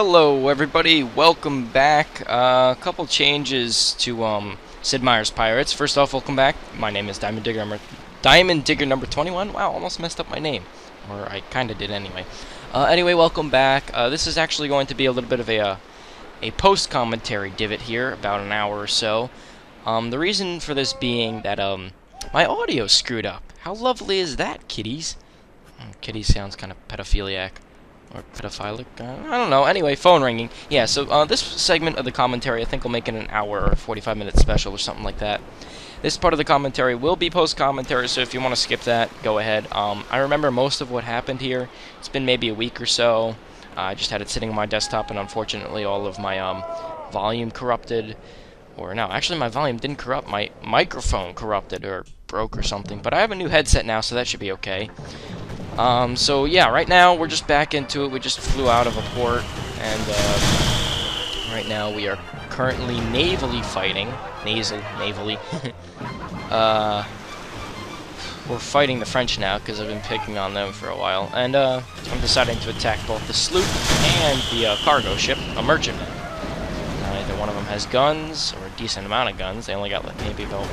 Hello, everybody. Welcome back. Uh, a couple changes to um, Sid Meier's Pirates. First off, welcome back. My name is Diamond Digger Diamond Digger number 21. Wow, almost messed up my name, or I kind of did anyway. Uh, anyway, welcome back. Uh, this is actually going to be a little bit of a uh, a post commentary divot here, about an hour or so. Um, the reason for this being that um, my audio screwed up. How lovely is that, kiddies? Hmm, kitty sounds kind of pedophiliac. Or pedophilic? Uh, I don't know. Anyway, phone ringing. Yeah, so uh, this segment of the commentary I think will make it an hour or 45 minute special or something like that. This part of the commentary will be post-commentary, so if you want to skip that, go ahead. Um, I remember most of what happened here. It's been maybe a week or so. Uh, I just had it sitting on my desktop, and unfortunately all of my um, volume corrupted. Or no, actually my volume didn't corrupt. My microphone corrupted or broke or something. But I have a new headset now, so that should be okay. Um, so yeah, right now we're just back into it. We just flew out of a port, and uh, right now we are currently navally fighting. Nasal, navally. uh, we're fighting the French now because I've been picking on them for a while, and uh, I'm deciding to attack both the sloop and the uh, cargo ship, a merchantman. Either one of them has guns, or a decent amount of guns. They only got like maybe about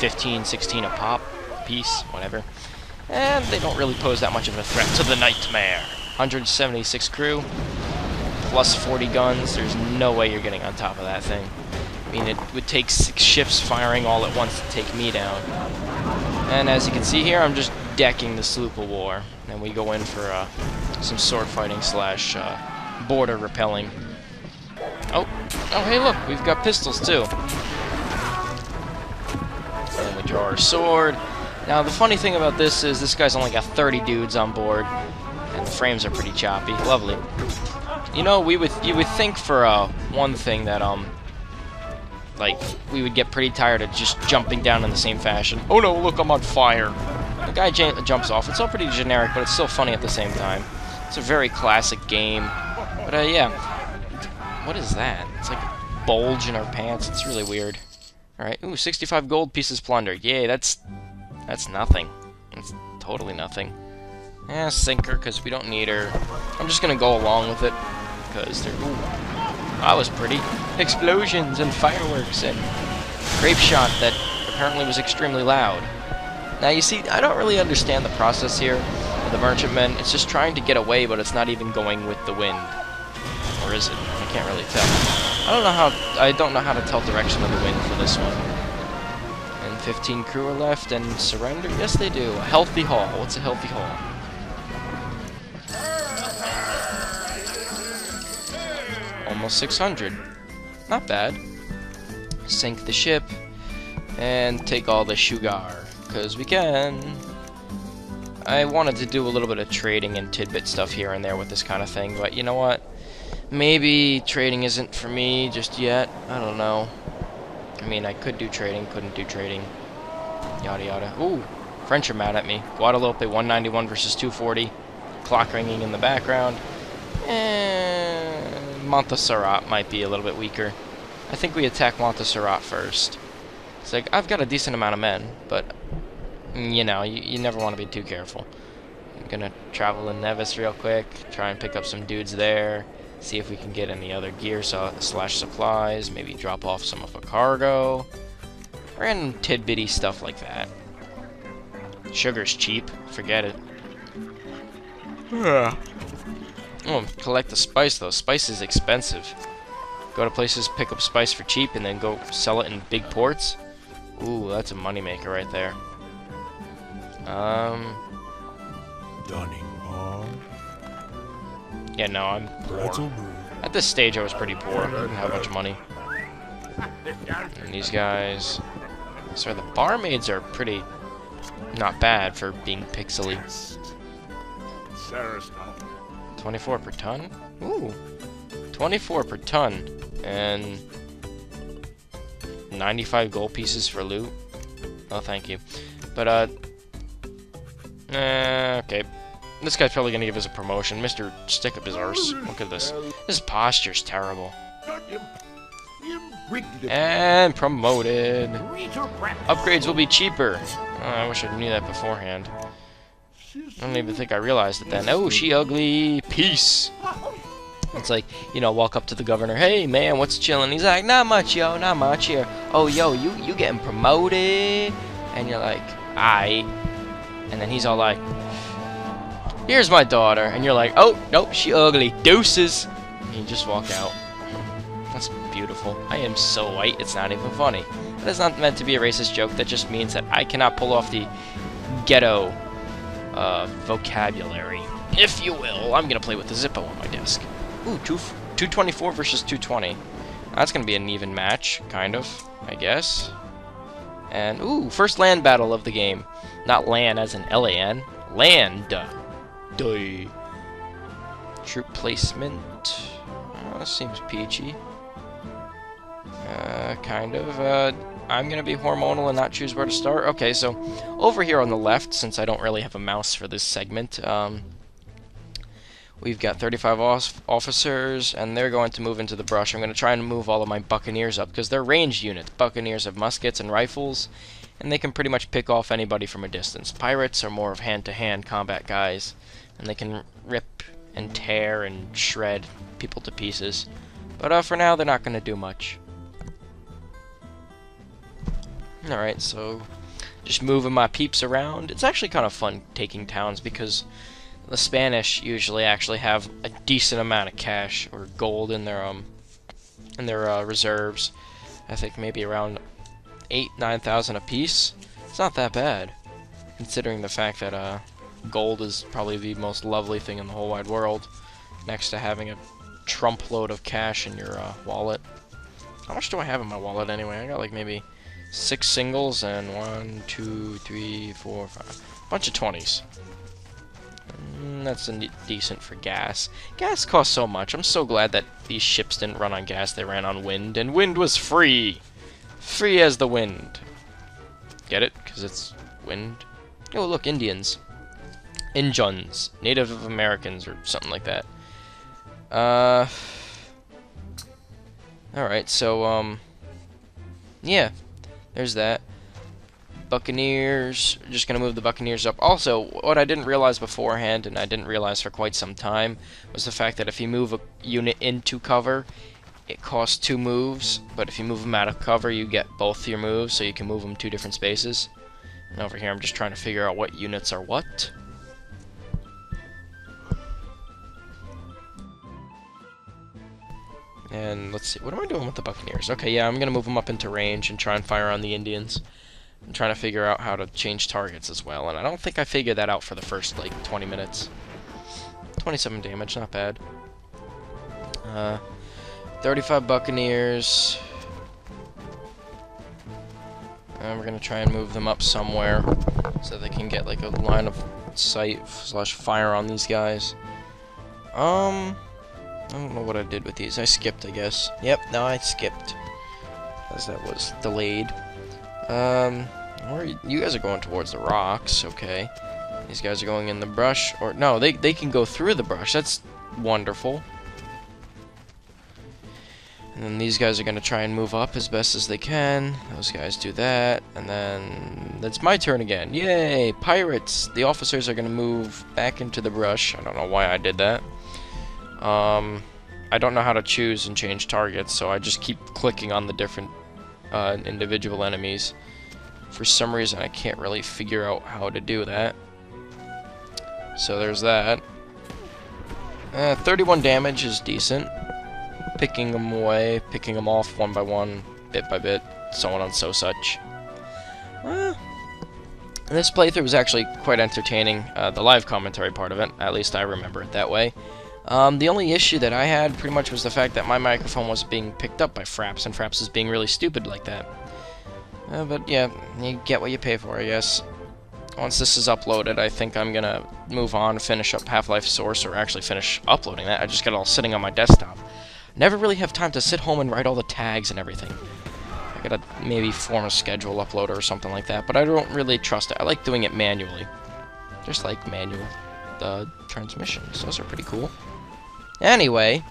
15, 16 a pop, piece, whatever. And they don't really pose that much of a threat to the Nightmare. 176 crew, plus 40 guns. There's no way you're getting on top of that thing. I mean, it would take six ships firing all at once to take me down. And as you can see here, I'm just decking the sloop of war. And we go in for uh, some sword fighting slash uh, boarder repelling. Oh, oh, hey, look, we've got pistols too. And we draw our sword. Now, the funny thing about this is this guy's only got 30 dudes on board, and the frames are pretty choppy. Lovely. You know, we would you would think for uh, one thing that um, like we would get pretty tired of just jumping down in the same fashion. Oh no, look, I'm on fire. The guy jumps off. It's all pretty generic, but it's still funny at the same time. It's a very classic game. But uh, yeah, what is that? It's like a bulge in our pants. It's really weird. All right, ooh, 65 gold pieces plundered. Yay, that's that's nothing. That's totally nothing. Yeah, sinker, because we don't need her. I'm just to go along with it, because they're... Ooh, that was pretty. Explosions and fireworks and grape shot that apparently was extremely loud. Now, you see, I don't really understand the process here the merchantmen. It's just trying to get away, but it's not even going with the wind. Or is it? I can't really tell. I don't know how... I don't know how to tell direction of the wind for this one. And 15 crew are left and surrender? Yes, they do. A healthy haul. What's a healthy haul? Almost 600. Not bad. Sink the ship and take all the sugar, because we can. I wanted to do a little bit of trading and tidbit stuff here and there with this kind of thing, but you know what? Maybe trading isn't for me just yet. I don't know. I mean, I could do trading, couldn't do trading. Yada yada. Ooh, French are mad at me. Guadeloupe 191 versus 240. Clock ringing in the background. And Montserrat might be a little bit weaker. I think we attack Montserrat first. It's like, I've got a decent amount of men, but, you know, you, you never want to be too careful. I'm gonna travel to Nevis real quick, try and pick up some dudes there, see if we can get any other gear so, slash supplies, maybe drop off some of a cargo. Random tidbitty stuff like that. Sugar's cheap. Forget it. Yeah. Oh, collect the spice though. Spice is expensive. Go to places, pick up spice for cheap, and then go sell it in big ports. Ooh, that's a moneymaker right there. Um. Dunning Yeah, no, I'm poor. At this stage, I was pretty poor. I didn't have much money. And these guys. So the barmaids are pretty not bad for being pixely. 24 per ton? Ooh. 24 per ton. And 95 gold pieces for loot. Oh, thank you. But, uh... Eh, okay. This guy's probably gonna give us a promotion. Mr. Stick Up His Arse. Look at this. This posture's terrible. And promoted. Upgrades will be cheaper. Oh, I wish I knew that beforehand. I don't even think I realized it then. Oh, she ugly. Peace. It's like, you know, walk up to the governor, hey man, what's chilling? He's like, not much, yo, not much here. Oh, yo, you you getting promoted? And you're like, I. And then he's all like, here's my daughter. And you're like, oh, nope, she ugly. Deuces. And you just walk out. That's beautiful. I am so white, it's not even funny. That is not meant to be a racist joke. That just means that I cannot pull off the ghetto uh, vocabulary, if you will. I'm gonna play with the Zippo on my desk. Ooh, two, 224 versus 220. That's gonna be an even match, kind of, I guess. And, ooh, first land battle of the game. Not land as in L-A-N. Land. Duh. Troop placement. Oh, seems peachy. Uh, kind of. Uh, I'm going to be hormonal and not choose where to start. Okay, so over here on the left, since I don't really have a mouse for this segment, um, we've got 35 officers, and they're going to move into the brush. I'm going to try and move all of my buccaneers up, because they're ranged units. Buccaneers have muskets and rifles, and they can pretty much pick off anybody from a distance. Pirates are more of hand-to-hand -hand combat guys, and they can rip and tear and shred people to pieces. But uh, for now, they're not going to do much. Alright, so just moving my peeps around. It's actually kind of fun taking towns because the Spanish usually actually have a decent amount of cash or gold in their um in their uh, reserves. I think maybe around eight, nine thousand a piece. It's not that bad, considering the fact that uh, gold is probably the most lovely thing in the whole wide world, next to having a trump load of cash in your uh, wallet. How much do I have in my wallet anyway? I got like maybe six singles and one, two, three, four, five. a Bunch of 20s. Mm, that's decent for gas. Gas costs so much. I'm so glad that these ships didn't run on gas. They ran on wind, and wind was free. Free as the wind. Get it? Because it's wind. Oh, look, Indians. Injuns. Native Americans, or something like that. Uh... Alright, so, um... Yeah, there's that. Buccaneers, just going to move the Buccaneers up. Also, what I didn't realize beforehand, and I didn't realize for quite some time, was the fact that if you move a unit into cover, it costs two moves, but if you move them out of cover, you get both your moves, so you can move them two different spaces. And over here, I'm just trying to figure out what units are what. And let's see, what am I doing with the Buccaneers? Okay, yeah, I'm going to move them up into range and try and fire on the Indians. I'm trying to figure out how to change targets as well, and I don't think I figured that out for the first, like, 20 minutes. 27 damage, not bad. Uh, 35 Buccaneers. And we're going to try and move them up somewhere so they can get, like, a line of sight slash fire on these guys. Um... I don't know what I did with these. I skipped, I guess. Yep, no, I skipped. As that was delayed. Um, you, you guys are going towards the rocks, okay. These guys are going in the brush, or no, they, they can go through the brush. That's wonderful. And then these guys are going to try and move up as best as they can. Those guys do that. And then it's my turn again. Yay! Pirates! The officers are going to move back into the brush. I don't know why I did that. Um, I don't know how to choose and change targets, so I just keep clicking on the different uh, individual enemies. For some reason, I can't really figure out how to do that. So there's that. Uh, 31 damage is decent. Picking them away, picking them off one by one, bit by bit, so on and so such. Uh, this playthrough was actually quite entertaining, uh, the live commentary part of it, at least I remember it that way. Um, the only issue that I had pretty much was the fact that my microphone was being picked up by Fraps, and Fraps is being really stupid like that. Uh, but yeah, you get what you pay for, I guess. Once this is uploaded, I think I'm gonna move on, finish up Half-Life Source, or actually finish uploading that. I just got it all sitting on my desktop. Never really have time to sit home and write all the tags and everything. I gotta maybe form a schedule uploader or something like that, but I don't really trust it. I like doing it manually. Just like manual uh, transmissions. Those are pretty cool. Anyway.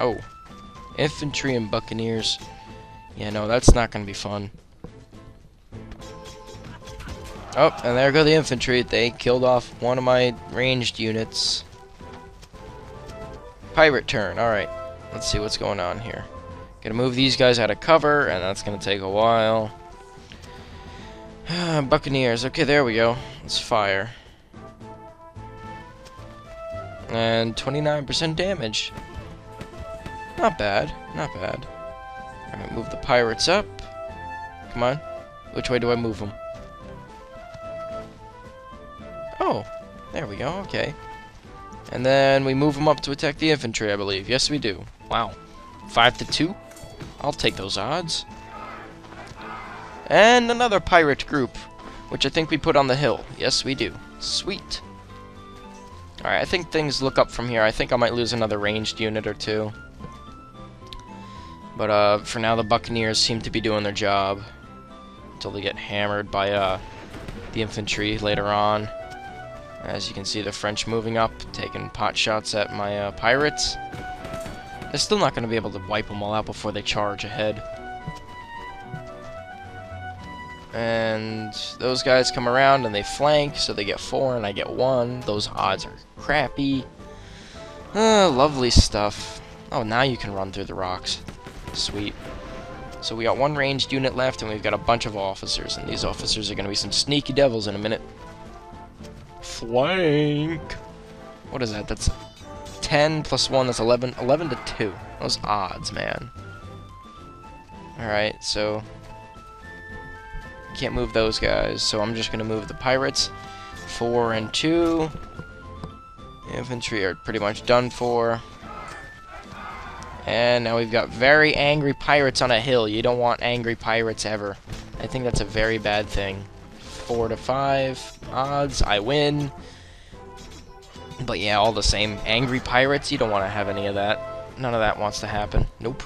Oh. Infantry and Buccaneers. Yeah, no, that's not to be fun. Oh, and there go the infantry. They killed off one of my ranged units. Pirate turn. Alright. Let's see what's going on here. Gonna move these guys out of cover, and that's gonna take a while. Buccaneers. Okay, there we go. Let's fire. And 29% damage. Not bad. Not bad. Alright, move the pirates up. Come on. Which way do I move them? Oh, there we go. Okay. And then we move them up to attack the infantry, I believe. Yes, we do. Wow. 5 to 2? I'll take those odds. And another pirate group, which I think we put on the hill. Yes, we do. Sweet. Alright, I think things look up from here. I think I might lose another ranged unit or two. But uh, for now, the Buccaneers seem to be doing their job. Until they get hammered by uh, the infantry later on. As you can see, the French moving up, taking pot shots at my uh, pirates. They're still not going to be able to wipe them all out before they charge ahead. And those guys come around and they flank, so they get four and I get one. Those odds are crappy. Uh, lovely stuff. Oh, now you can run through the rocks. Sweet. So we got one ranged unit left, and we've got a bunch of officers, and these officers are going to be some sneaky devils in a minute. Flank! What is that? That's 10 plus 1, that's 11. 11 to 2. Those odds, man. Alright, so can't move those guys, so I'm just going to move the pirates. Four and two. Infantry are pretty much done for. And now we've got very angry pirates on a hill. You don't want angry pirates ever. I think that's a very bad thing. Four to five odds. I win. But yeah, all the same. Angry pirates, you don't want to have any of that. None of that wants to happen. Nope.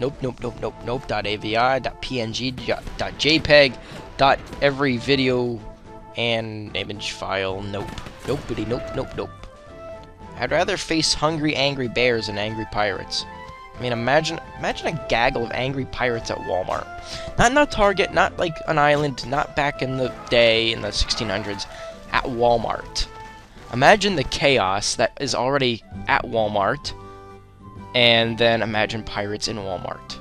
Nope, nope, nope, nope, nope. .avi, .png, .jpeg, dot every video and image file. Nope. Nope, nope, nope, nope. I'd rather face hungry, angry bears than angry pirates. I mean, imagine imagine a gaggle of angry pirates at Walmart. Not a Target, not like an island, not back in the day in the 1600s. At Walmart. Imagine the chaos that is already at Walmart and then imagine pirates in Walmart.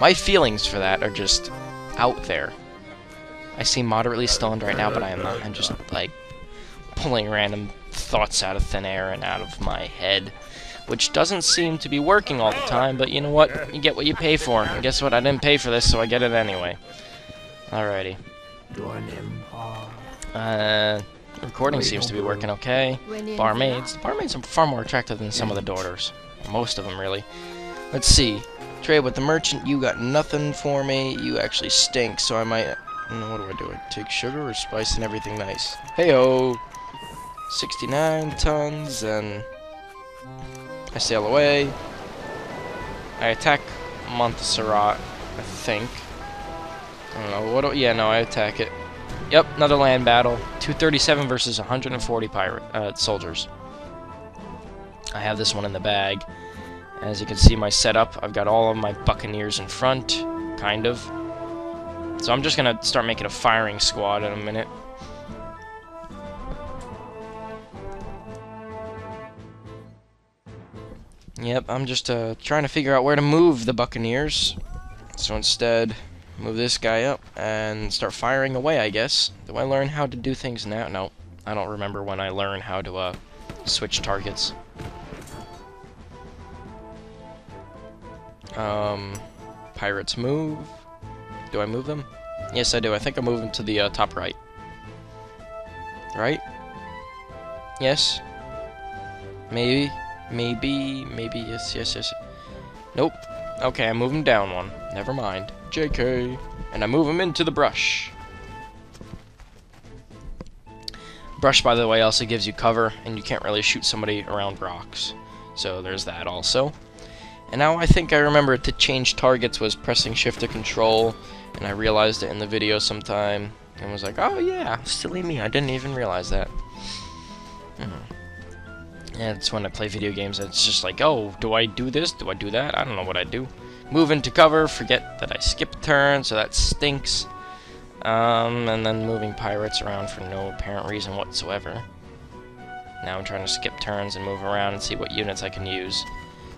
My feelings for that are just out there. I seem moderately stoned right now, but I am not. I'm just, like, pulling random thoughts out of thin air and out of my head. Which doesn't seem to be working all the time, but you know what? You get what you pay for. And guess what? I didn't pay for this, so I get it anyway. Alrighty. Uh, recording seems to be working okay. Barmaids. The barmaids are far more attractive than some of the daughters. Most of them, really. Let's see. Trade with the merchant. You got nothing for me. You actually stink, so I might... What do I do? I take sugar or spice and everything nice? Heyo! 69 tons, and... I sail away. I attack Montserrat, I think. I don't know. What do, yeah, no, I attack it. Yep, another land battle. 237 versus 140 pirate uh, soldiers. I have this one in the bag. As you can see my setup, I've got all of my buccaneers in front, kind of. So I'm just going to start making a firing squad in a minute. Yep, I'm just uh, trying to figure out where to move the buccaneers. So instead, Move this guy up and start firing away, I guess. Do I learn how to do things now? No, I don't remember when I learned how to uh, switch targets. Um, pirates move. Do I move them? Yes, I do. I think I move them to the uh, top right. Right? Yes? Maybe? Maybe? Maybe? Yes, yes, yes. Nope. Okay, I move them down one. Never mind. JK. And I move him into the brush. Brush, by the way, also gives you cover, and you can't really shoot somebody around rocks. So there's that also. And now I think I remember to change targets was pressing shift to control, and I realized it in the video sometime, and was like, oh yeah, silly me, I didn't even realize that. Mm -hmm. Yeah, it's when I play video games, it's just like, oh, do I do this? Do I do that? I don't know what I do move into cover, forget that I skip a turn, so that stinks. Um, and then moving pirates around for no apparent reason whatsoever. Now I'm trying to skip turns and move around and see what units I can use.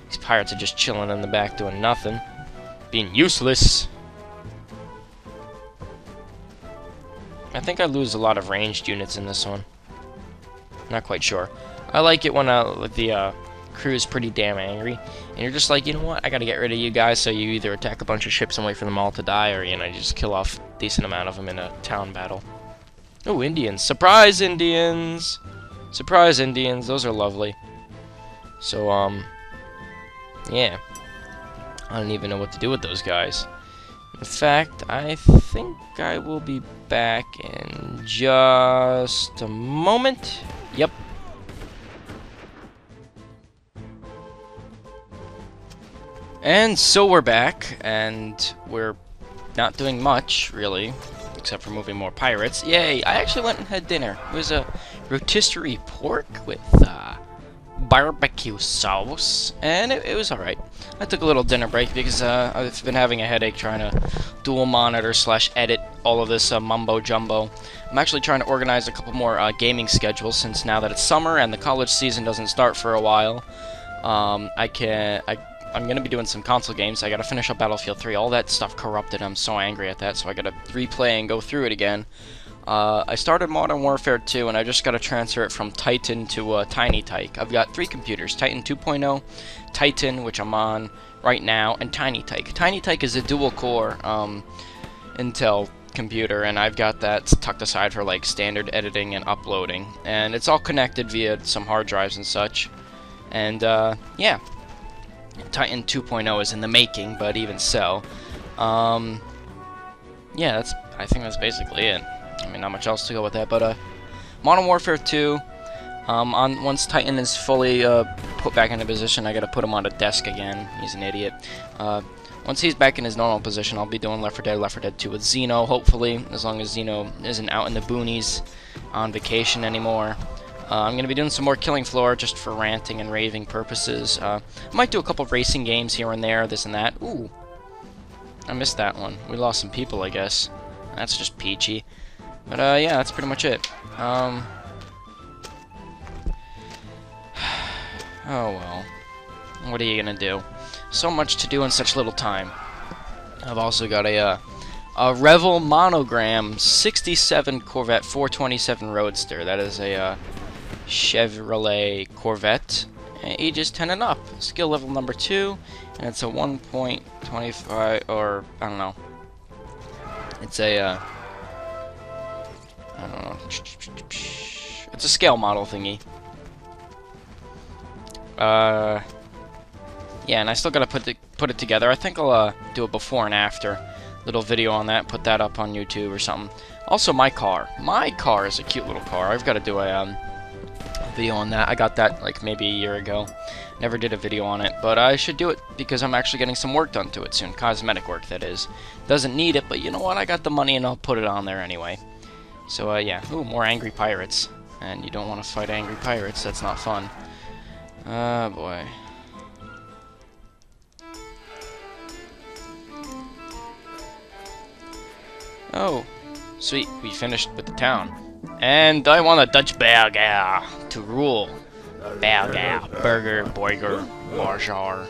These pirates are just chilling in the back doing nothing. Being useless. I think I lose a lot of ranged units in this one. Not quite sure. I like it when uh, the uh, crew is pretty damn angry, and you're just like, you know what, I gotta get rid of you guys, so you either attack a bunch of ships and wait for them all to die, or, you know, you just kill off a decent amount of them in a town battle. Oh, Indians. Surprise, Indians! Surprise, Indians. Those are lovely. So, um, yeah. I don't even know what to do with those guys. In fact, I think I will be back in just a moment. Yep. And so we're back, and we're not doing much, really, except for moving more pirates. Yay! I actually went and had dinner. It was a rotisserie pork with uh, barbecue sauce, and it, it was alright. I took a little dinner break because uh, I've been having a headache trying to dual monitor slash edit all of this uh, mumbo jumbo. I'm actually trying to organize a couple more uh, gaming schedules since now that it's summer and the college season doesn't start for a while. Um, I can I I'm gonna be doing some console games. I gotta finish up Battlefield 3. All that stuff corrupted. I'm so angry at that, so I gotta replay and go through it again. Uh, I started Modern Warfare 2, and I just gotta transfer it from Titan to uh, Tiny Tyke. I've got three computers: Titan 2.0, Titan, which I'm on right now, and Tiny Tyke. Tiny Tyke is a dual-core um, Intel computer, and I've got that tucked aside for like standard editing and uploading, and it's all connected via some hard drives and such. And uh, yeah, Titan 2.0 is in the making, but even so, um, yeah, that's I think that's basically it. I mean, not much else to go with that, but uh, Modern Warfare 2. Um, on once Titan is fully uh, put back into position, I gotta put him on a desk again. He's an idiot. Uh, once he's back in his normal position, I'll be doing Left 4 Dead, Left 4 Dead 2 with Xeno, hopefully, as long as Xeno isn't out in the boonies on vacation anymore. Uh, I'm going to be doing some more Killing Floor just for ranting and raving purposes. Uh, I might do a couple racing games here and there, this and that. Ooh, I missed that one. We lost some people, I guess. That's just peachy. But, uh, yeah, that's pretty much it. Um... Oh, well. What are you gonna do? So much to do in such little time. I've also got a, uh, a Revell Monogram 67 Corvette 427 Roadster. That is a, uh, Chevrolet Corvette. Ages 10 and up. Skill level number 2. And it's a 1.25, or, I don't know. It's a, uh, I don't know. It's a scale model thingy. Uh, yeah, and I still gotta put the, put it together. I think I'll uh, do a before and after little video on that. Put that up on YouTube or something. Also, my car. My car is a cute little car. I've got to do a um, video on that. I got that like maybe a year ago. Never did a video on it, but I should do it because I'm actually getting some work done to it soon. Cosmetic work, that is. Doesn't need it, but you know what? I got the money and I'll put it on there anyway. So, uh, yeah. Ooh, more angry pirates. And you don't want to fight angry pirates. That's not fun. Oh, boy. Oh, sweet. We finished with the town. And I want a Dutch burger to rule. Burger, burger, boiger, barjar.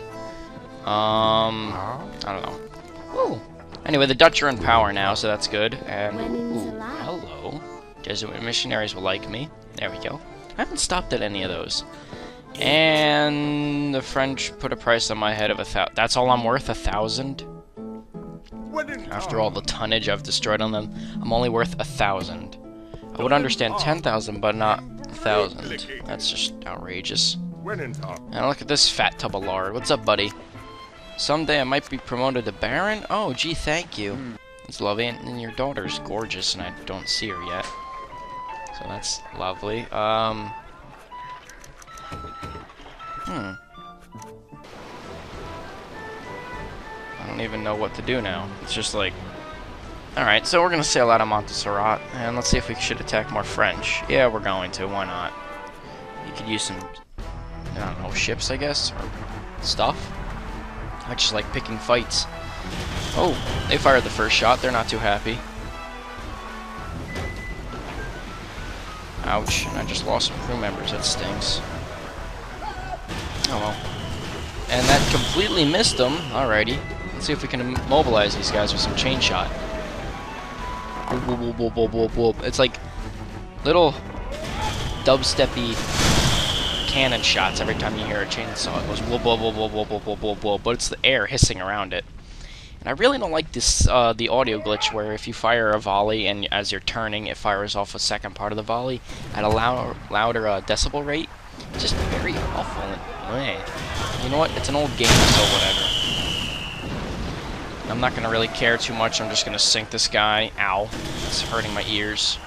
Um, I don't know. Ooh. Anyway, the Dutch are in power now, so that's good. And ooh, hello. Jesuit missionaries will like me. There we go. I haven't stopped at any of those. And the French put a price on my head of a thousand. That's all I'm worth, a thousand? After all the tonnage I've destroyed on them, I'm only worth a thousand. I would understand 10,000, but not 1,000. That's just outrageous. And look at this fat tub of lard. What's up, buddy? Someday I might be promoted to Baron? Oh, gee, thank you. It's lovely, and your daughter's gorgeous, and I don't see her yet. So that's lovely. Um... Hmm. I don't even know what to do now. It's just like... Alright, so we're going to sail out of Montserrat, and let's see if we should attack more French. Yeah, we're going to. Why not? You could use some, I don't know, ships, I guess, or stuff. I just like picking fights. Oh, they fired the first shot. They're not too happy. Ouch, and I just lost some crew members, that stinks. Oh well. And that completely missed them. Alrighty. Let's see if we can mobilize these guys with some chain shot. It's like little dubsteppy cannon shots every time you hear a chainsaw. It goes whoop whoop whoop whoop whoop whoop whoop whoop, but it's the air hissing around it. And I really don't like this uh, the audio glitch where if you fire a volley and as you're turning, it fires off a second part of the volley at a louder, louder uh, decibel rate. It's just very awful. And, you know what? It's an old game, so whatever. I'm not going to really care too much. I'm just going to sink this guy. Ow. It's hurting my ears.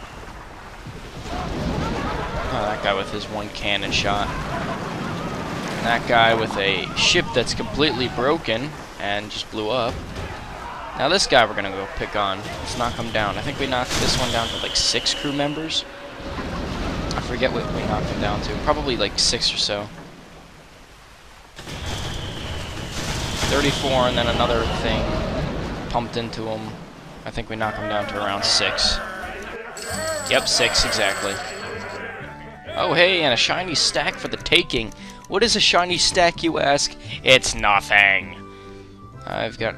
Oh, that guy with his one cannon shot. And that guy with a ship that's completely broken and just blew up. Now this guy we're going to go pick on. Let's knock him down. I think we knocked this one down to like six crew members. I forget what we knocked him down to. Probably like six or so. 34 and then another thing pumped into him. I think we knock him down to around six. Yep, six, exactly. Oh, hey, and a shiny stack for the taking. What is a shiny stack, you ask? It's nothing. I've got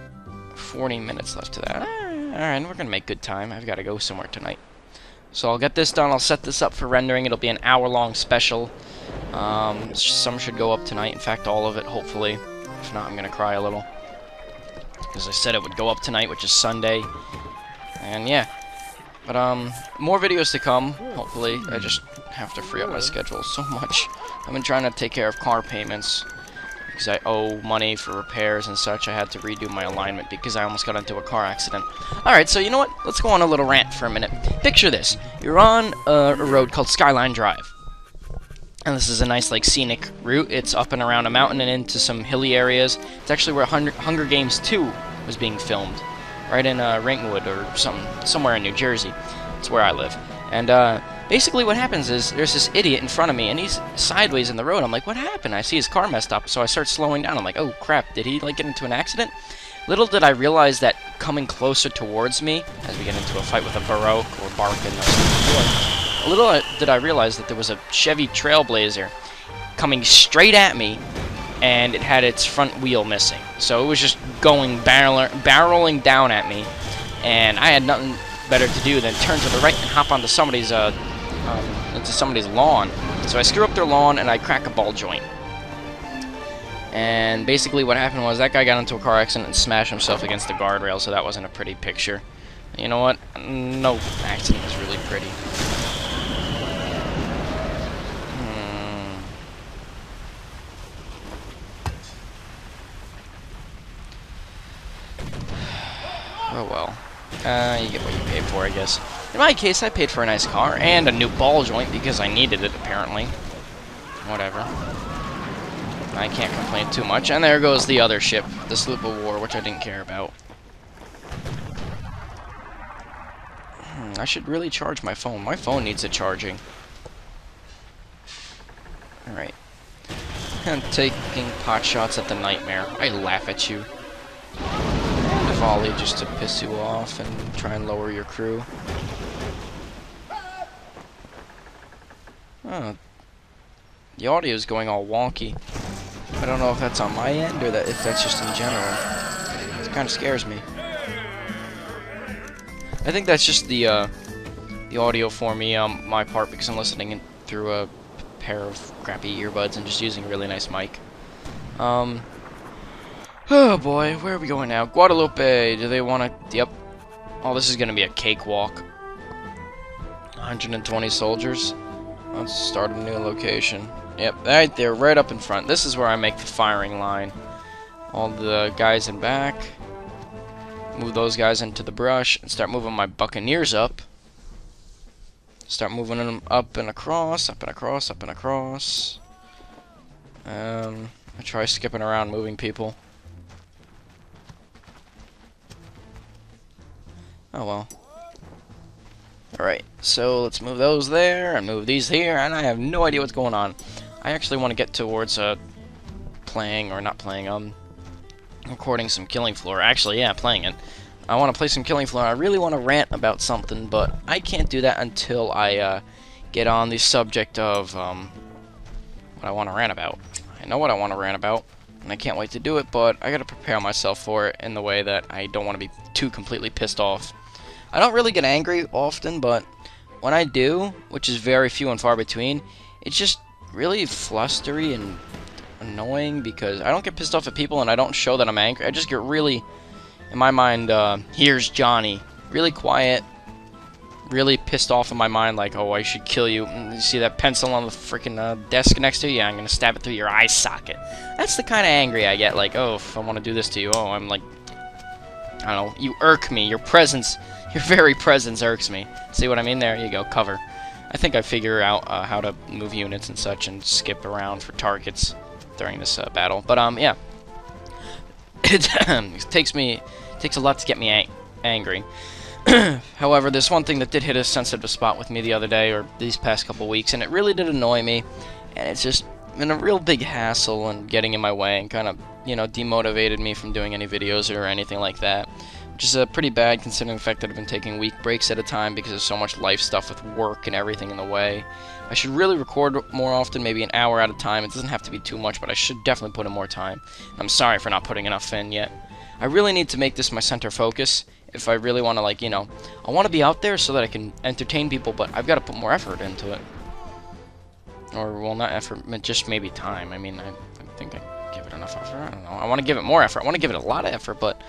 40 minutes left to that. Alright, we're gonna make good time. I've got to go somewhere tonight. So I'll get this done. I'll set this up for rendering. It'll be an hour-long special. Um, some should go up tonight. In fact, all of it, hopefully. If not, I'm gonna cry a little. Because I said it would go up tonight, which is Sunday. And yeah. But, um, more videos to come, hopefully. I just have to free up my schedule so much. I've been trying to take care of car payments. Because I owe money for repairs and such. I had to redo my alignment because I almost got into a car accident. Alright, so you know what? Let's go on a little rant for a minute. Picture this. You're on a road called Skyline Drive. And this is a nice, like, scenic route. It's up and around a mountain and into some hilly areas. It's actually where Hunger Games 2 was being filmed. Right in uh, Ringwood or some, somewhere in New Jersey. It's where I live. And uh, basically what happens is there's this idiot in front of me and he's sideways in the road. I'm like, what happened? I see his car messed up, so I start slowing down. I'm like, oh crap, did he like get into an accident? Little did I realize that coming closer towards me, as we get into a fight with a Baroque or Barkin or something, little did I realize that there was a Chevy Trailblazer coming straight at me, and it had its front wheel missing. So it was just going barrel barreling down at me, and I had nothing better to do than turn to the right and hop onto somebody's uh, um, into somebody's lawn. So I screw up their lawn and I crack a ball joint. And basically what happened was that guy got into a car accident and smashed himself against the guardrail, so that wasn't a pretty picture. You know what? No accident was really pretty. Oh well. Uh, you get what you pay for, I guess. In my case, I paid for a nice car and a new ball joint because I needed it, apparently. Whatever. I can't complain too much. And there goes the other ship, the Sloop of War, which I didn't care about. Hmm, I should really charge my phone. My phone needs a charging. Alright. I'm taking pot shots at the nightmare. I laugh at you volley just to piss you off and try and lower your crew. Oh. The audio is going all wonky. I don't know if that's on my end or that if that's just in general. It kind of scares me. I think that's just the uh, the audio for me on um, my part because I'm listening through a pair of crappy earbuds and just using a really nice mic. Um, Oh boy, where are we going now? Guadeloupe, do they want to... Yep. Oh, this is going to be a cakewalk. 120 soldiers. Let's start a new location. Yep, right there, right up in front. This is where I make the firing line. All the guys in back. Move those guys into the brush and start moving my buccaneers up. Start moving them up and across, up and across, up and across. Um, I try skipping around moving people. Oh well. Alright, so let's move those there, and move these here, and I have no idea what's going on. I actually want to get towards, uh, playing, or not playing, um, recording some Killing Floor. Actually, yeah, playing it. I want to play some Killing Floor. I really want to rant about something, but I can't do that until I, uh, get on the subject of um, what I want to rant about. I know what I want to rant about, and I can't wait to do it, but I gotta prepare myself for it in the way that I don't want to be too completely pissed off. I don't really get angry often, but when I do, which is very few and far between, it's just really flustery and annoying because I don't get pissed off at people and I don't show that I'm angry. I just get really, in my mind, uh, here's Johnny. Really quiet, really pissed off in my mind, like, oh, I should kill you. You see that pencil on the freaking uh, desk next to you? Yeah, I'm gonna stab it through your eye socket. That's the kind of angry I get, like, oh, if I want to do this to you, oh, I'm like, I don't know, you irk me. Your presence, your very presence irks me. See what I mean? There you go, cover. I think I figure out uh, how to move units and such and skip around for targets during this uh, battle. But, um, yeah. It, takes me, takes a lot to get me ang angry. However, there's one thing that did hit a sensitive spot with me the other day, or these past couple weeks, and it really did annoy me, and it's just been a real big hassle and getting in my way and kind of, you know, demotivated me from doing any videos or anything like that. Which is uh, pretty bad considering the fact that I've been taking week breaks at a time because there's so much life stuff with work and everything in the way. I should really record more often, maybe an hour at a time. It doesn't have to be too much, but I should definitely put in more time. I'm sorry for not putting enough in yet. I really need to make this my center focus if I really want to, like, you know, I want to be out there so that I can entertain people, but I've got to put more effort into it. Or, well, not effort, just maybe time. I mean, I, I think I give it enough effort. I don't know. I want to give it more effort. I want to give it a lot of effort, but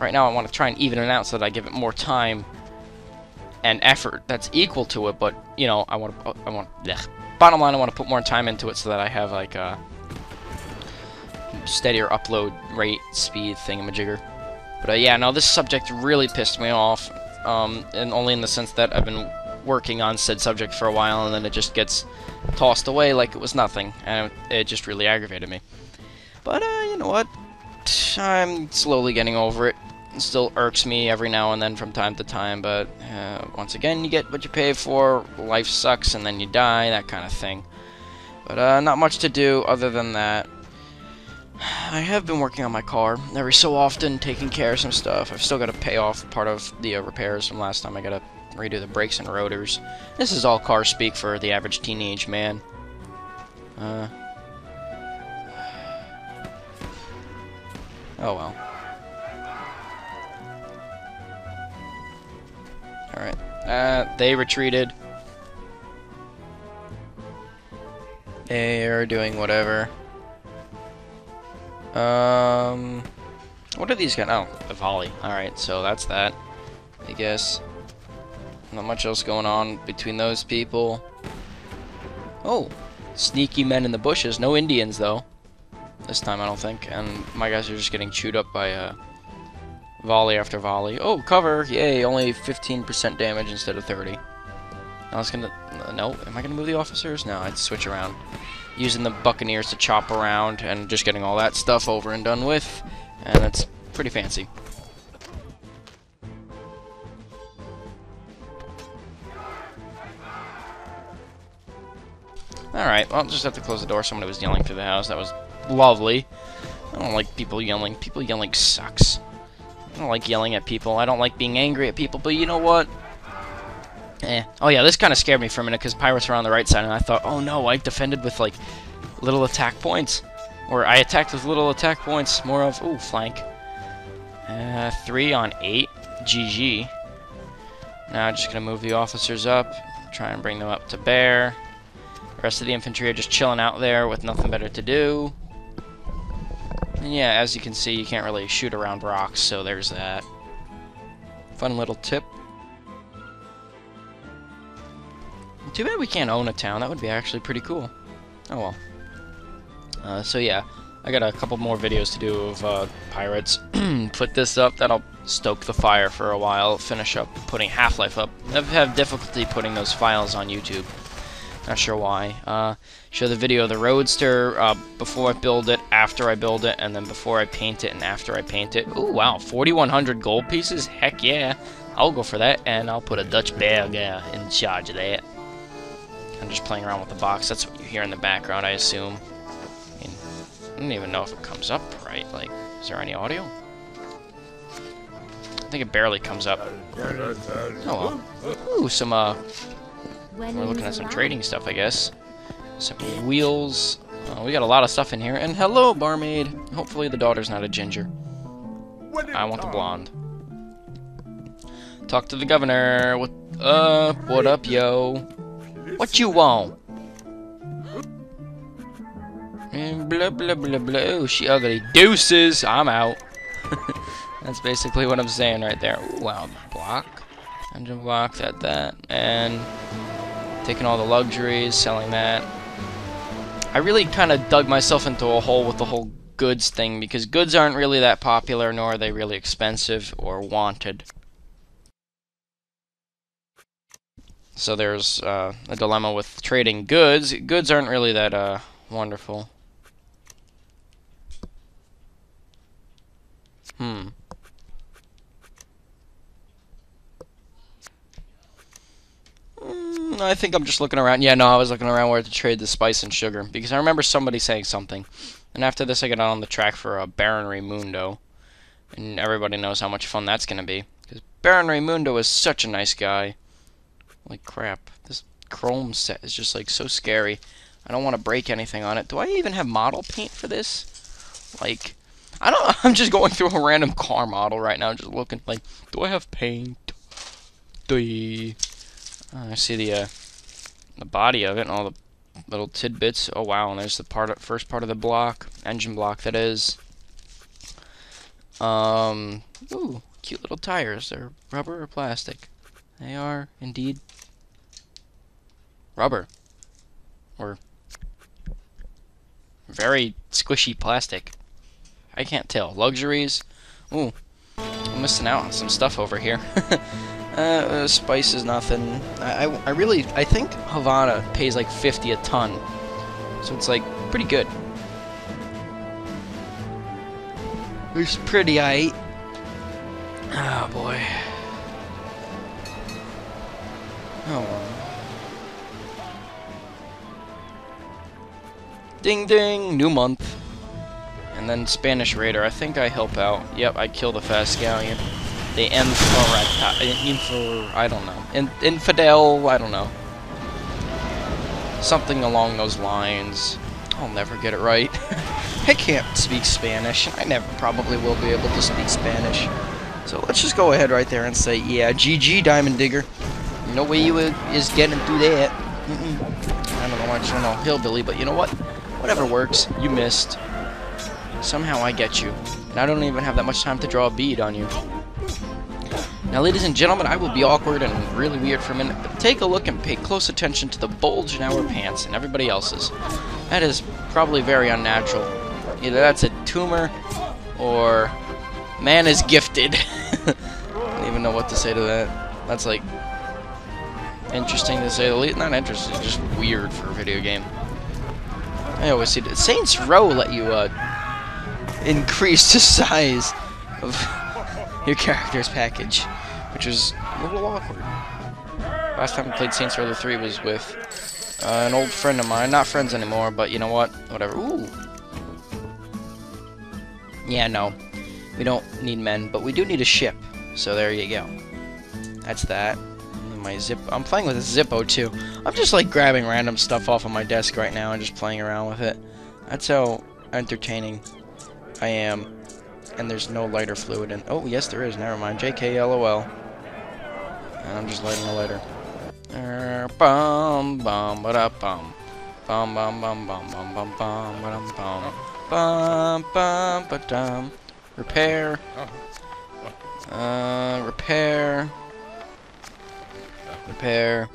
right now I want to try and even it out so that I give it more time and effort that's equal to it, but, you know, I want to, I want, blech. bottom line, I want to put more time into it so that I have, like, a steadier upload rate, speed, thingamajigger. But uh, yeah, no, this subject really pissed me off, um, and only in the sense that I've been working on said subject for a while, and then it just gets tossed away like it was nothing, and it just really aggravated me. But, uh, you know what? I'm slowly getting over it. It still irks me every now and then from time to time, but uh, once again, you get what you pay for, life sucks, and then you die, that kind of thing. But uh, not much to do other than that. I have been working on my car every so often, taking care of some stuff. I've still got to pay off part of the uh, repairs from last time. I got to redo the brakes and rotors. This is all car speak for the average teenage man. Uh. Oh well. Alright. Uh, they retreated. They are doing whatever. Um, what are these guys? Oh, the volley. Alright, so that's that. I guess. Not much else going on between those people. Oh, sneaky men in the bushes. No Indians, though. This time, I don't think. And my guys are just getting chewed up by uh, volley after volley. Oh, cover! Yay, only 15% damage instead of 30. I was gonna... No, am I gonna move the officers? No, I'd switch around using the Buccaneers to chop around and just getting all that stuff over and done with. And that's pretty fancy. Alright, well, I'll just have to close the door. Somebody was yelling through the house. That was lovely. I don't like people yelling. People yelling sucks. I don't like yelling at people. I don't like being angry at people, but you know what? Eh. Oh yeah, this kind of scared me for a minute because pirates were on the right side, and I thought, oh no, I defended with like little attack points, or I attacked with little attack points. More of ooh flank. Uh, three on eight. GG. Now I'm just gonna move the officers up, try and bring them up to bear. The rest of the infantry are just chilling out there with nothing better to do. And yeah, as you can see, you can't really shoot around rocks, so there's that. Fun little tip. Too bad we can't own a town. That would be actually pretty cool. Oh well. Uh, so yeah, I got a couple more videos to do of uh, pirates. Put this up. That'll stoke the fire for a while. Finish up putting Half-Life up. I've had difficulty putting those files on YouTube. Not sure why. Uh, show the video of the Roadster uh, before I build it, after I build it, and then before I paint it and after I paint it. Ooh, wow, 4,100 gold pieces? Heck yeah. I'll go for that, and I'll put a Dutch bag uh, in charge of that. I'm just playing around with the box. That's what you hear in the background, I assume. I, mean, I don't even know if it comes up right. Like, is there any audio? I think it barely comes up. Oh well. Ooh, some, uh, When We're looking at some alive. trading stuff, I guess. Some wheels. Uh, we got a lot of stuff in here. And hello, barmaid. Hopefully the daughter's not a ginger. I want the blonde. Talk to the governor. What up? What up, yo? What you want? And blah blah blah blah. Oh, she ugly. Deuces. I'm out. That's basically what I'm saying right there. Ooh, wow, block. Engine block, that, that. And taking all the luxuries, selling that. I really kind of dug myself into a hole with the whole goods thing because goods aren't really that popular, nor are they really expensive or wanted. So there's uh, a dilemma with trading goods. Goods aren't really that uh, wonderful. Hmm. Mm, Mm, I think I'm just looking around. Yeah, no, I was looking around where to trade the spice and sugar because I remember somebody saying something. And after this, I get on the track for a Baron Raimundo, and everybody knows how much fun that's gonna be because Baron Raimundo is such a nice guy. Like crap, this chrome set is just like so scary. I don't want to break anything on it. Do I even have model paint for this? Like, I don't. I'm just going through a random car model right now, just looking like, do I have paint? Do uh, I see the uh, the body of it and all the little tidbits. Oh wow! And there's the part of, first part of the block, engine block that is. Um, ooh, cute little tires. They're rubber or plastic? They are indeed rubber, or very squishy plastic. I can't tell. Luxuries. Ooh, I'm missing out on some stuff over here. Uh, uh, spice is nothing. I, I, I really, I think Havana pays like 50 a ton. So it's like pretty good. It's pretty aight. Oh boy. Oh. Ding ding, new month. And then Spanish Raider. I think I help out. Yep, I kill the fast galleon the Infra, Infra, I don't know, In, Infidel, I don't know. Something along those lines. I'll never get it right. I can't speak Spanish. I never probably will be able to speak Spanish. So let's just go ahead right there and say, yeah, GG, Diamond Digger. No way you is getting through that. Mm -mm. I don't know why I don't know hillbilly, but you know what? Whatever works. You missed. Somehow I get you. And I don't even have that much time to draw a bead on you. Now, ladies and gentlemen, I will be awkward and really weird for a minute, but take a look and pay close attention to the bulge in our pants and everybody else's. That is probably very unnatural. Either that's a tumor, or man is gifted. I don't even know what to say to that. That's like interesting to say the least. Not interesting, just weird for a video game. I always see that. Saints Row let you uh, increase the size of your character's package, which is a little awkward. Last time I played Saints Row the 3 was with uh, an old friend of mine. Not friends anymore, but you know what? Whatever. Ooh. Yeah, no. We don't need men, but we do need a ship. So there you go. That's that. My zip. I'm playing with a Zippo too. I'm just like grabbing random stuff off of my desk right now and just playing around with it. That's how entertaining I am. And there's no lighter fluid in. Oh, yes, there is. Never mind. JK LOL. And I'm just lighting a lighter. Er, Bum bum ba bum. Bum bum bum bum bum bum bum ba bum. Bum bum ba dum. Repair. Uh, repair. Repair.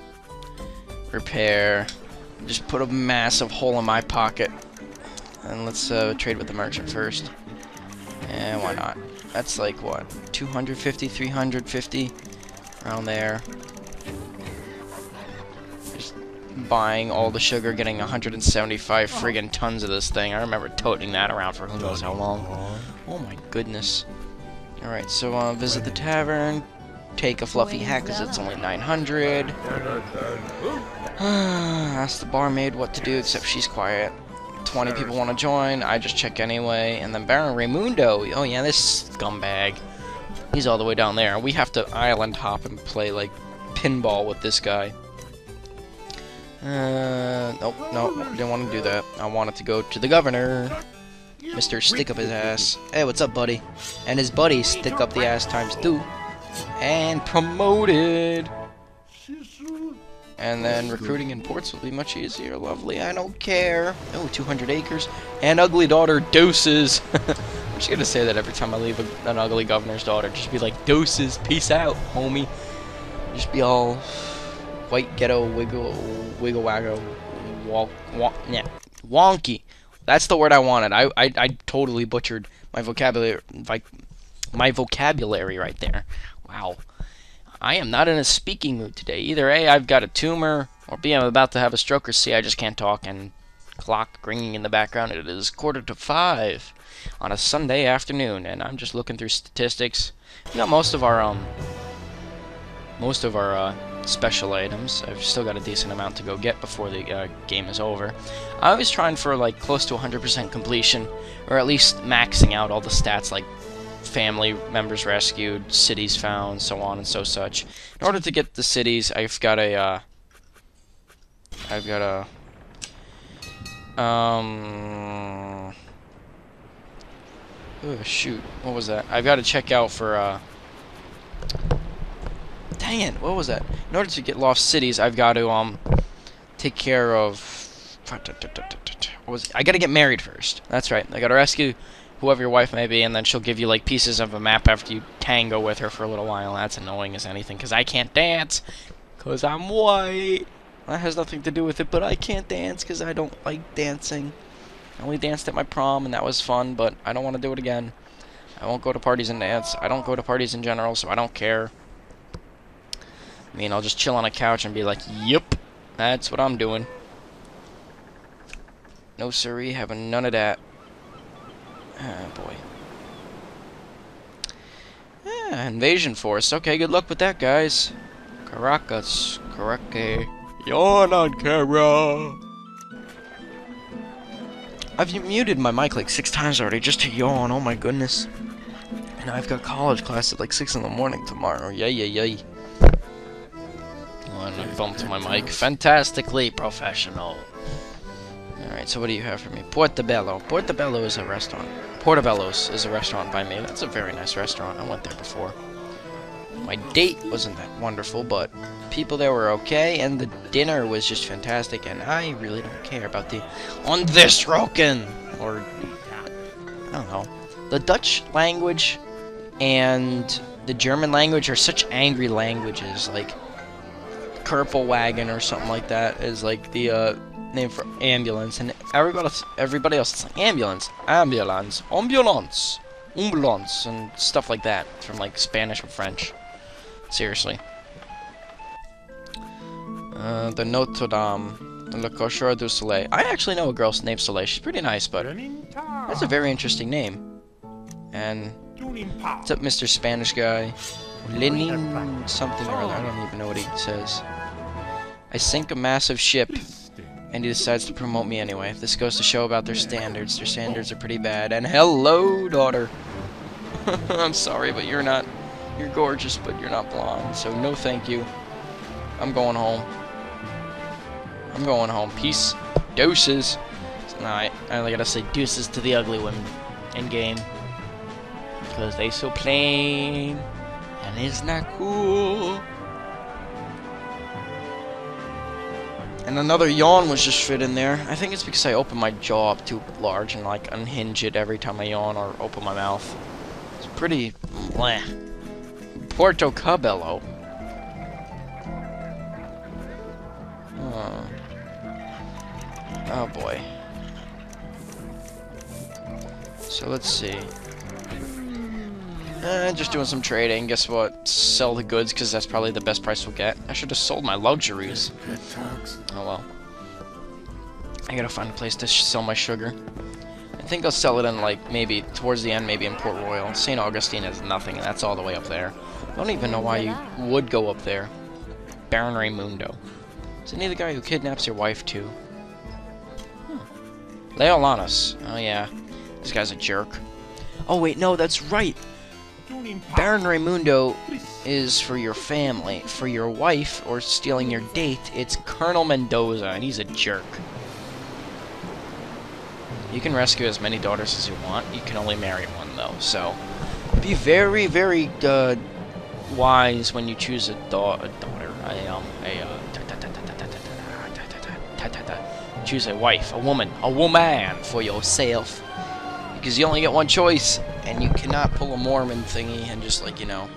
Repair. Just put a massive hole in my pocket. And let's uh, trade with the merchant first. And why not? That's like what? 250, 350 around there. Just buying all the sugar, getting 175 friggin' tons of this thing. I remember toting that around for who knows how long. Oh my goodness. Alright, so uh, visit the tavern, take a fluffy hat because it's only 900. Ask the barmaid what to do, except she's quiet. 20 people want to join, I just check anyway. And then Baron Raimundo, oh yeah, this scumbag. He's all the way down there. We have to island hop and play, like, pinball with this guy. Uh, nope, nope, didn't want to do that. I wanted to go to the governor. Mr. Stick Up His Ass. Hey, what's up, buddy? And his buddy Stick Up the Ass times two. And promoted. And then recruiting in ports will be much easier. Lovely, I don't care. Oh, 200 acres. And ugly daughter doses. I'm just gonna say that every time I leave a, an ugly governor's daughter. Just be like, doses, peace out, homie. Just be all white ghetto wiggle wiggle waggle walk, walk yeah, wonky. That's the word I wanted. I, I I totally butchered my vocabulary like my vocabulary right there. Wow. I am not in a speaking mood today. Either A, I've got a tumor, or B, I'm about to have a stroke, or C, I just can't talk, and clock ringing in the background. It is quarter to five on a Sunday afternoon, and I'm just looking through statistics. We got most of our, um, most of our, uh, special items. I've still got a decent amount to go get before the uh, game is over. I was trying for, like, close to 100% completion, or at least maxing out all the stats, like family members rescued, cities found, so on and so such. In order to get the cities, I've got a, uh, I've got a, um, oh, shoot, what was that? I've got to check out for, uh, dang it, what was that? In order to get lost cities, I've got to, um, take care of, what was, I gotta get married first. That's right, I gotta rescue whoever your wife may be, and then she'll give you like pieces of a map after you tango with her for a little while. That's annoying as anything, because I can't dance, because I'm white. That has nothing to do with it, but I can't dance because I don't like dancing. I only danced at my prom, and that was fun, but I don't want to do it again. I won't go to parties and dance. I don't go to parties in general, so I don't care. I mean, I'll just chill on a couch and be like, yep, that's what I'm doing. No, siree, having none of that. Oh, boy. Yeah, invasion force. Okay, good luck with that, guys. Caracas. Caraque. Yawn on camera. I've muted my mic like six times already just to yawn. Oh my goodness. And I've got college class at like 6 in the morning tomorrow. Yay, yay, yay. Oh, and I bumped my mic. Fantastically professional. Alright, so what do you have for me? Portobello. Portobello is a restaurant. Portobello's is a restaurant by me. That's a very nice restaurant. I went there before. My date wasn't that wonderful, but people there were okay, and the dinner was just fantastic, and I really don't care about the on this Roken or I don't know. The Dutch language and the German language are such angry languages, like Wagon or something like that is like the uh, name for ambulance, and everybody else, everybody else is like ambulance, ambulance, ambulance, ambulance, and stuff like that from like Spanish or French. Seriously. Uh, the Notre Dame, Le Cocheur du Soleil. I actually know a girl named Soleil. She's pretty nice, but that's a very interesting name. And what's up, Mr. Spanish guy? Lenin something or other. I don't even know what he says. I sink a massive ship and he decides to promote me anyway. This goes to show about their standards. Their standards are pretty bad. And hello, daughter. I'm sorry, but you're not... You're gorgeous, but you're not blonde. So no thank you. I'm going home. I'm going home. Peace. Deuces. Alright, I only gotta say deuces to the ugly women in game. Because they so plain. And it's not cool. And another yawn was just fit in there. I think it's because I open my jaw up too large and like unhinge it every time I yawn or open my mouth. It's pretty bleh. Porto Cabello. Oh. oh boy. So let's see. Eh, just doing some trading. Guess what? Sell the goods, because that's probably the best price we'll get. I should have sold my luxuries. Oh well. I gotta find a place to sell my sugar. I think I'll sell it in, like, maybe towards the end, maybe in Port Royal. St. Augustine is nothing, and that's all the way up there. I don't even know why you would go up there. Baron Raymundo. Isn't he the guy who kidnaps your wife, too? Hmm. Leolanos. Oh, yeah. This guy's a jerk. Oh, wait, no, that's right. Baron Raimundo is for your family. For your wife or stealing your date, it's Colonel Mendoza, and he's a jerk. You can rescue as many daughters as you want. You can only marry one, though. So, be very, very uh, wise when you choose a, da a daughter. A um, a uh, choose a wife, a woman, a woman for yourself, because you only get one choice, and you cannot pull a Mormon thingy and just like you know,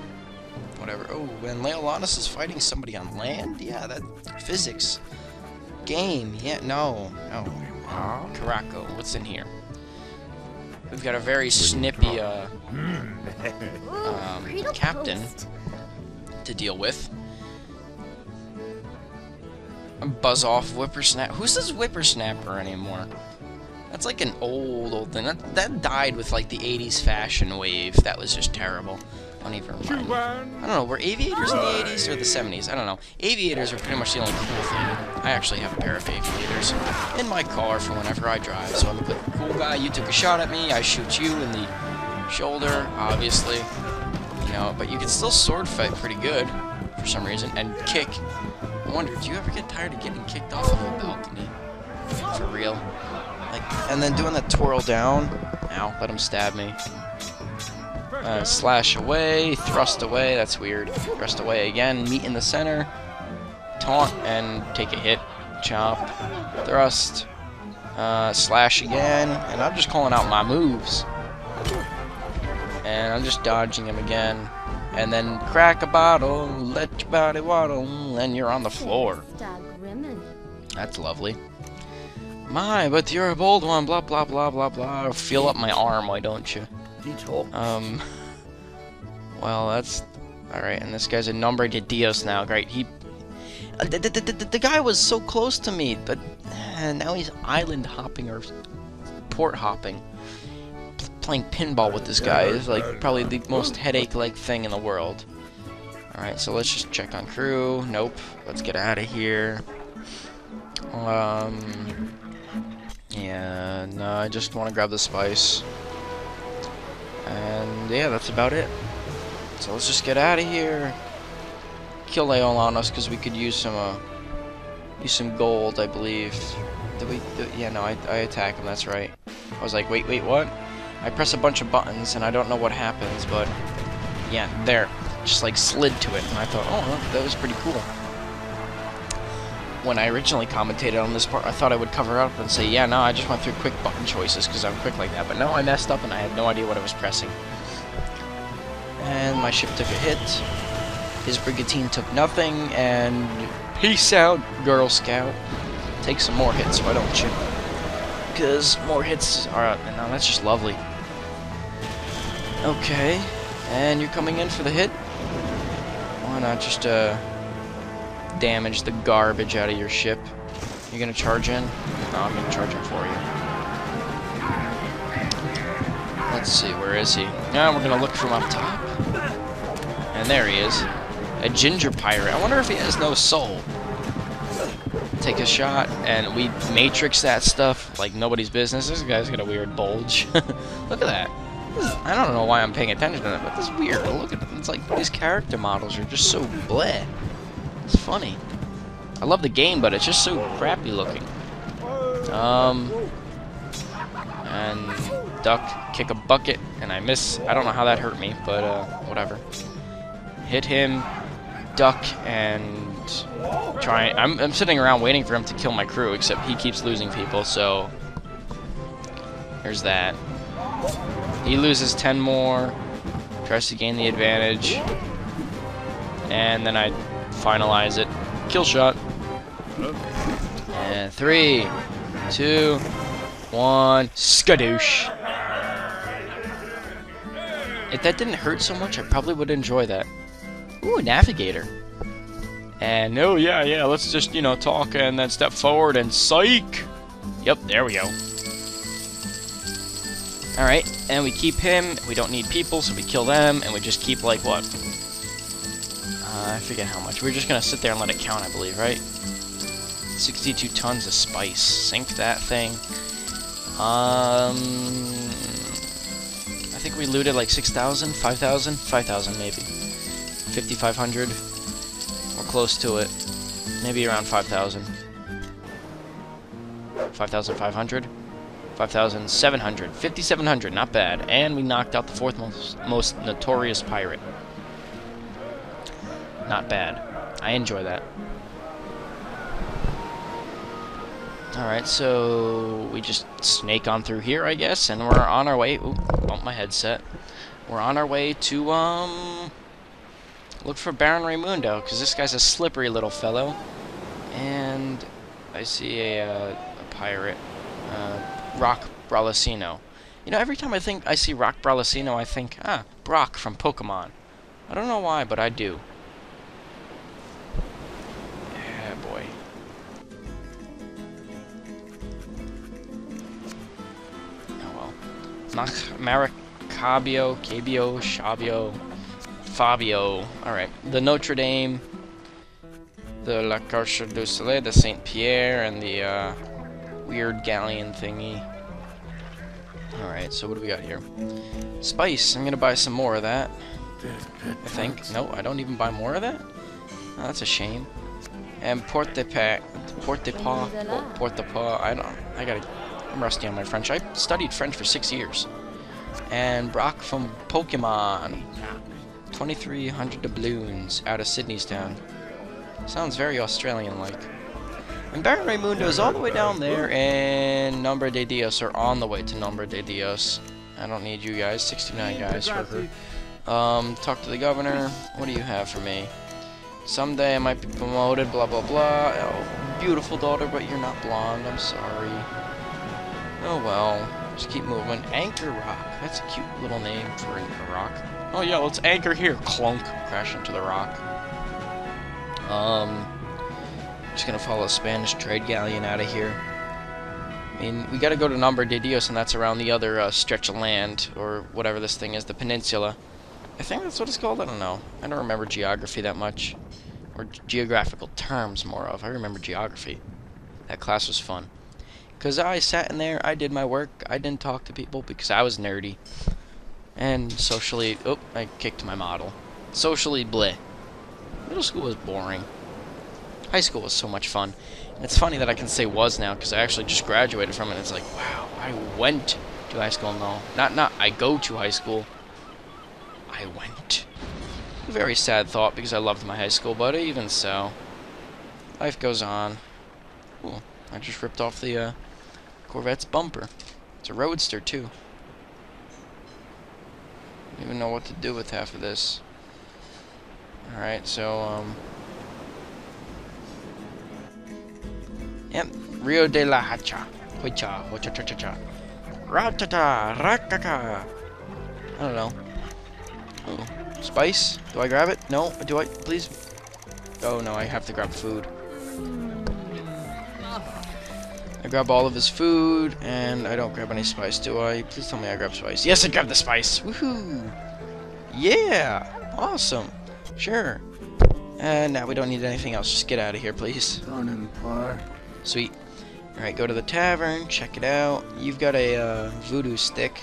whatever. Oh, and Leolanis is fighting somebody on land. Yeah, that physics game. Yeah, no, no. Caraco, what's in here? We've got a very snippy uh, um, captain to deal with. Buzz off whippersnapper. Who says whippersnapper anymore? That's like an old, old thing. That, that died with like the 80s fashion wave. That was just terrible. I Don't even me. I don't know, were aviators in the 80s or the 70s? I don't know. Aviators are pretty much the only cool thing. I actually have a pair of aviators in my car for whenever I drive. So I'm a cool guy. You took a shot at me. I shoot you in the shoulder, obviously. You know, but you can still sword fight pretty good for some reason. And kick. I wonder, do you ever get tired of getting kicked off of a balcony? For real? And then doing the twirl down. Ow, let him stab me. Uh, slash away, thrust away, that's weird. Thrust away again, meet in the center, taunt, and take a hit. Chop, thrust, uh, slash again, and I'm just calling out my moves. And I'm just dodging him again. And then crack a bottle, let your body waddle, and you're on the floor. That's lovely. My, but you're a bold one, blah blah blah blah blah. Feel up my arm, why don't you? Um, well, that's alright, and this guy's a Nombre de Dios now. Great, he. Uh, the, the, the, the, guy was so close to me, but uh, now he's island hopping or port hopping. P playing pinball with this guy is like probably the most headache-like thing in the world. Alright, so let's just check on crew. Nope. Let's get out of here. Um. Yeah, no, I just want to grab the spice. And yeah, that's about it. So let's just get out of here. Kill Leol on us because we could use some uh, use some gold, I believe. Did we? Did, yeah, no, I, I attack him. That's right. I was like, wait, wait, what? I press a bunch of buttons and I don't know what happens, but yeah, there, just like slid to it, and I thought, oh, that was pretty cool when I originally commentated on this part, I thought I would cover up and say, yeah, no, I just went through quick button choices because I'm quick like that. But no, I messed up and I had no idea what I was pressing. And my ship took a hit. His brigantine took nothing, and peace out, Girl Scout. Take some more hits, why don't you? Because more hits are... No, that's just lovely. Okay, and you're coming in for the hit? Why not just, uh damage the garbage out of your ship. You're gonna charge in? No, I'm gonna charge in for you. Let's see, where is he? Now we're gonna look from up top. And there he is. A ginger pirate. I wonder if he has no soul. Take a shot, and we matrix that stuff like nobody's business. This guy's got a weird bulge. look at that. I don't know why I'm paying attention to that, but this is weird. Look at it. It's like these character models are just so bleh. It's funny. I love the game, but it's just so crappy looking. Um, and duck, kick a bucket, and I miss. I don't know how that hurt me, but uh, whatever. Hit him, duck, and try. I'm, I'm sitting around waiting for him to kill my crew, except he keeps losing people, so there's that. He loses 10 more, tries to gain the advantage, and then I finalize it. Kill shot. And three, two, one, skadoosh. If that didn't hurt so much, I probably would enjoy that. Ooh, navigator. And oh yeah, yeah, let's just, you know, talk and then step forward and psych! Yep, there we go. Alright, and we keep him, we don't need people, so we kill them, and we just keep, like, what? I forget how much. We're just gonna sit there and let it count, I believe, right? 62 tons of spice. Sink that thing. Um, I think we looted like 6,000, 5,000, 5,000 maybe. 5,500. We're close to it. Maybe around 5,000. 5,500. 5,700. 5,700, not bad. And we knocked out the fourth most, most notorious pirate. Not bad. I enjoy that. Alright, so we just snake on through here, I guess, and we're on our way. Ooh, bump my headset. We're on our way to, um, look for Baron Raymundo, because this guy's a slippery little fellow. And I see a, uh, a pirate, uh, Rock Brawlacino. You know, every time I think I see Rock Brawlacino, I think, ah, Brock from Pokemon. I don't know why, but I do. Mac Maracabio, Cabio, Shabio, Fabio. Alright. The Notre Dame, the La Carche du Soleil, the Saint Pierre, and the uh, weird galleon thingy. Alright, so what do we got here? Spice. I'm gonna buy some more of that. I think. No, I don't even buy more of that? Oh, that's a shame. And Porte de Pa, Porte Porte de Pa, I don't, I gotta, I'm rusty on my French. I studied French for six years. And Brock from Pokemon. 2,300 doubloons out of Sydney's town. Sounds very Australian-like. And Baron Raymundo is all the way down there, and Nombre de Dios are on the way to Nombre de Dios. I don't need you guys, 69 guys for her. Um, talk to the governor. What do you have for me? Someday I might be promoted, blah blah blah. Oh, beautiful daughter, but you're not blonde. I'm sorry. Oh well. Just keep moving. Anchor Rock. That's a cute little name for a rock. Oh yeah, let's anchor here. Clunk. Crash into the rock. Um, just gonna follow a Spanish trade galleon out of here. I mean, we gotta go to Nombre de Dios, and that's around the other uh, stretch of land, or whatever this thing is, the peninsula. I think that's what it's called. I don't know. I don't remember geography that much. Or geographical terms, more of. I remember geography. That class was fun. Because I sat in there, I did my work, I didn't talk to people because I was nerdy. And socially... Oh, I kicked my model. Socially, bleh. Middle school was boring. High school was so much fun. And it's funny that I can say was now because I actually just graduated from it. It's like, wow, I went to high school. No, not, not, I go to high school. I went. Very sad thought because I loved my high school, but even so, life goes on. Ooh, I just ripped off the uh, Corvette's bumper. It's a roadster too. Don't even know what to do with half of this. Alright, so, um... Yep, Rio de la Hacha. Hoicha, hocha cha cha cha. Ratata, rakaka. I don't know. Oh, spice? Do I grab it? No? Do I? Please? Oh no, I have to grab food. I grab all of his food, and I don't grab any spice, do I? Please tell me I grab spice. Yes, I grab the spice! Woohoo! Yeah! Awesome! Sure. And now we don't need anything else. Just get out of here, please. Done and par. Sweet. Alright, go to the tavern, check it out. You've got a uh, voodoo stick.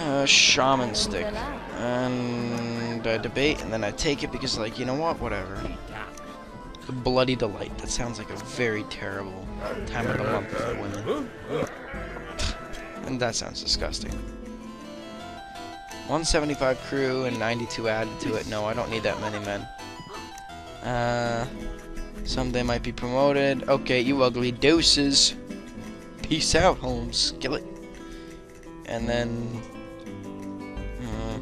A shaman stick. And I debate, and then I take it because, like, you know what? Whatever. The Bloody Delight. That sounds like a very terrible time of the month for women. And that sounds disgusting. 175 crew and 92 added to it. No, I don't need that many men. Uh, someday might be promoted. Okay, you ugly doses. Peace out, Holmes. Skillet. And then... Uh,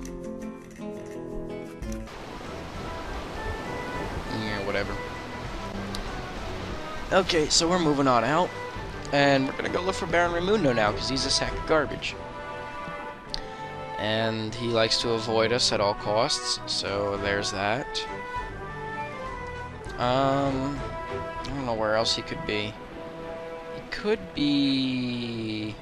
yeah, whatever. Okay, so we're moving on out. And we're gonna go look for Baron Raymundo now, because he's a sack of garbage. And he likes to avoid us at all costs, so there's that. Um, I don't know where else he could be. He could be...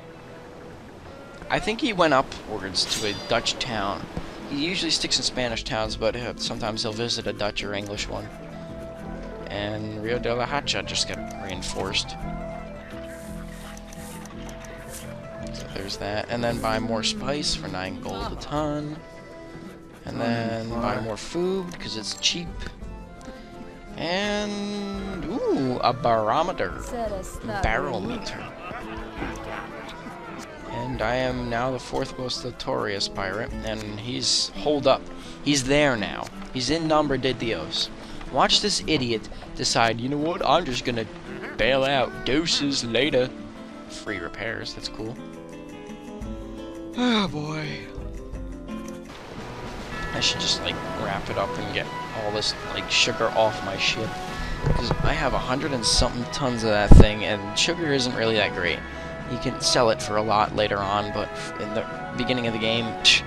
I think he went upwards to a Dutch town. He usually sticks in Spanish towns, but uh, sometimes he'll visit a Dutch or English one. And Rio de la Hacha just got reinforced. So there's that. And then buy more spice for 9 gold a ton. And then buy more food, because it's cheap. And, ooh, a barometer. Barrel meter. And I am now the fourth most notorious pirate, and he's holed up. He's there now. He's in Nombre de Dios. Watch this idiot decide, you know what, I'm just gonna bail out. Doses later. Free repairs, that's cool. Oh boy. I should just like wrap it up and get all this like sugar off my ship. Because I have a hundred and something tons of that thing, and sugar isn't really that great. You can sell it for a lot later on, but in the beginning of the game, psh,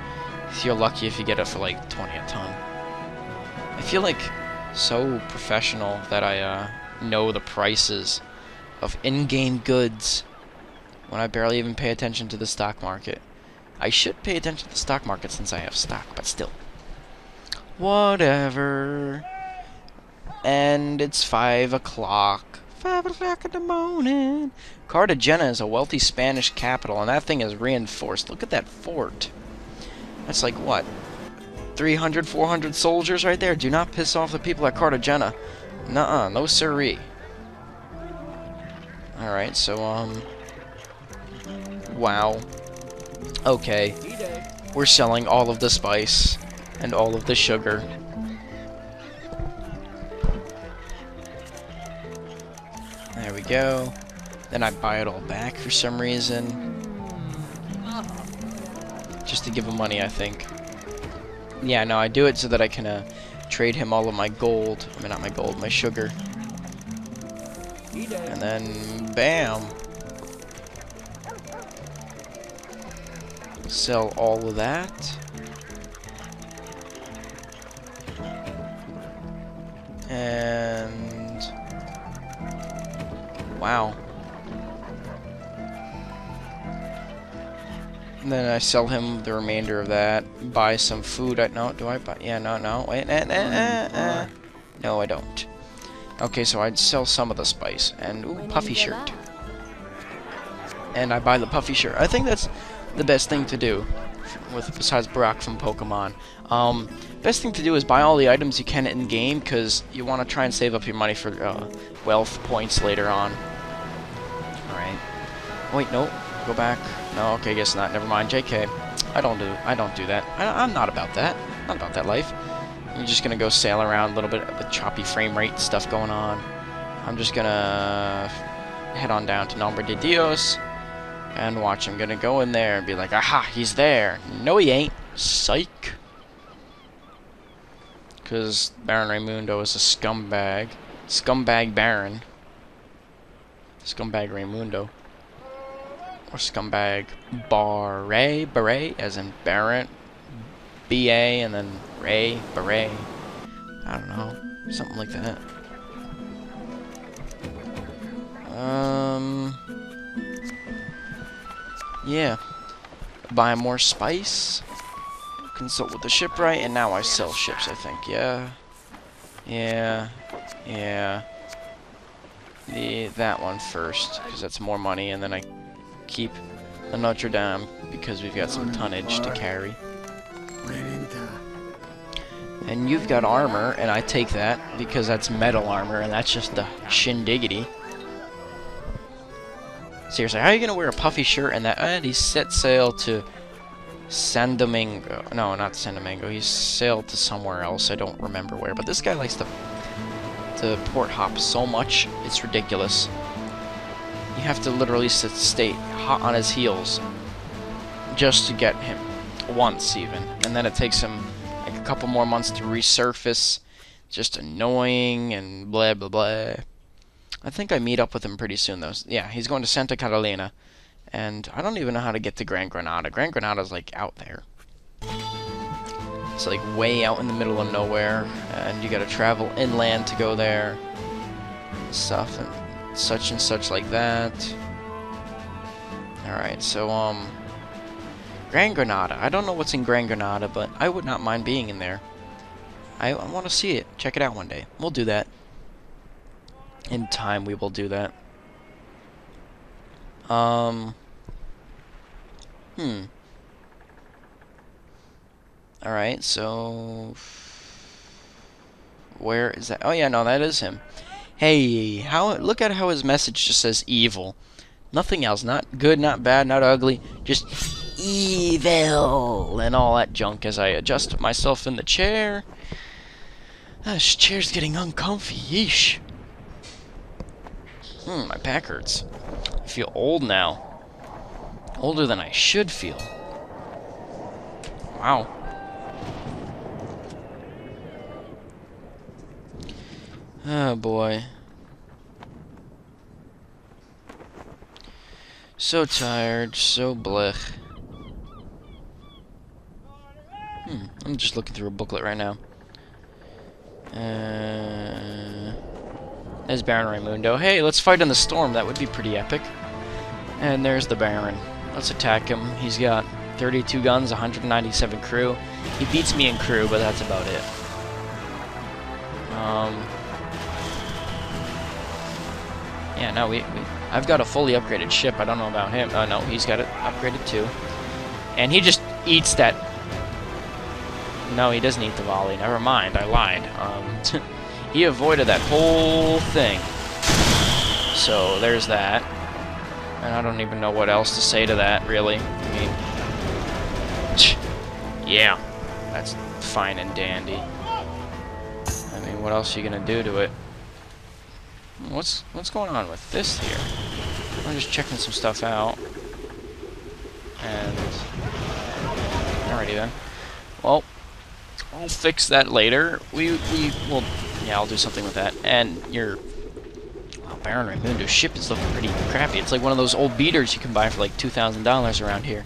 you're lucky if you get it for like 20 a ton. I feel like so professional that I uh, know the prices of in-game goods when I barely even pay attention to the stock market. I should pay attention to the stock market since I have stock, but still. Whatever. And it's 5 o'clock. 5 o'clock in the morning. Cartagena is a wealthy Spanish capital, and that thing is reinforced. Look at that fort. That's like, what? 300, 400 soldiers right there. Do not piss off the people at Cartagena. Nuh-uh, no siree. Alright, so, um... Wow. Okay. We're selling all of the spice and all of the sugar. There we go. Then I buy it all back for some reason. Just to give them money, I think. Yeah, no, I do it so that I can uh, trade him all of my gold. I mean, not my gold, my sugar. And then, bam. Sell all of that. I sell him the remainder of that. Buy some food. I, no, do I buy? Yeah, no, no. Wait, eh, eh, eh, eh. No, I don't. Okay, so I'd sell some of the spice. And, ooh, puffy shirt. And I buy the puffy shirt. I think that's the best thing to do. With besides Brock from Pokemon. Um, best thing to do is buy all the items you can in game because you want to try and save up your money for uh, wealth points later on. Alright. Wait, no. Go back. No, okay, guess not. Never mind. JK. I don't do I don't do that. I, am not about that. Not about that life. You're just gonna go sail around a little bit with choppy frame rate stuff going on. I'm just gonna head on down to Nombre de Dios and watch. I'm gonna go in there and be like, aha, he's there. No, he ain't. Psych. Because Baron Raymundo is a scumbag. Scumbag Baron. Scumbag Raymundo or scumbag Barre, Barre, as in Baron, B-A, and then Ray, Barre. I don't know, something like that. Um, yeah. Buy more spice, consult with the shipwright, and now I sell ships, I think, yeah. Yeah, yeah. The, that one first, because that's more money, and then I keep the Notre Dame because we've got some tonnage to carry. And you've got armor, and I take that because that's metal armor, and that's just the shindiggity. Seriously, how are you gonna wear a puffy shirt and that? And he set sail to San Domingo. No, not San Domingo. He sailed to somewhere else. I don't remember where. But this guy likes to to port hop so much, it's ridiculous. Have to literally sit, stay hot on his heels just to get him once even. And then it takes him like a couple more months to resurface. Just annoying and blah blah blah. I think I meet up with him pretty soon though. Yeah he's going to Santa Catalina. And I don't even know how to get to Grand Granada. Gran Granada's like out there. It's like way out in the middle of nowhere and you gotta travel inland to go there. Stuff and such and such like that. Alright, so, um... Gran Granada. I don't know what's in Gran Granada, but I would not mind being in there. I, I want to see it. Check it out one day. We'll do that. In time, we will do that. Um... Hmm. Alright, so... Where is that? Oh yeah, no, that is him. Hey, how look at how his message just says evil. Nothing else. Not good, not bad, not ugly. Just evil and all that junk as I adjust myself in the chair. Ah, this chair's getting uncomfy. Yeesh. Hmm, my back hurts. I feel old now. Older than I should feel. Wow. Oh boy. So tired, so blech. Hmm, I'm just looking through a booklet right now. Uh, there's Baron Raimundo. Hey, let's fight in the storm. That would be pretty epic. And there's the Baron. Let's attack him. He's got 32 guns, 197 crew. He beats me in crew, but that's about it. Um, yeah, no, we, we I've got a fully upgraded ship. I don't know about him. Uh, no, he's got it upgraded too. And he just eats that... No, he doesn't eat the volley. Never mind, I lied. Um, he avoided that whole thing. So, there's that. And I don't even know what else to say to that, really. I mean... Yeah, that's fine and dandy. I mean, what else are you gonna do to it? What's what's going on with this here? I'm just checking some stuff out. And alrighty then. Well, I'll fix that later. We we will yeah, I'll do something with that. And your well, Baron Raimundo's ship is looking pretty crappy. It's like one of those old beaters you can buy for like two thousand dollars around here.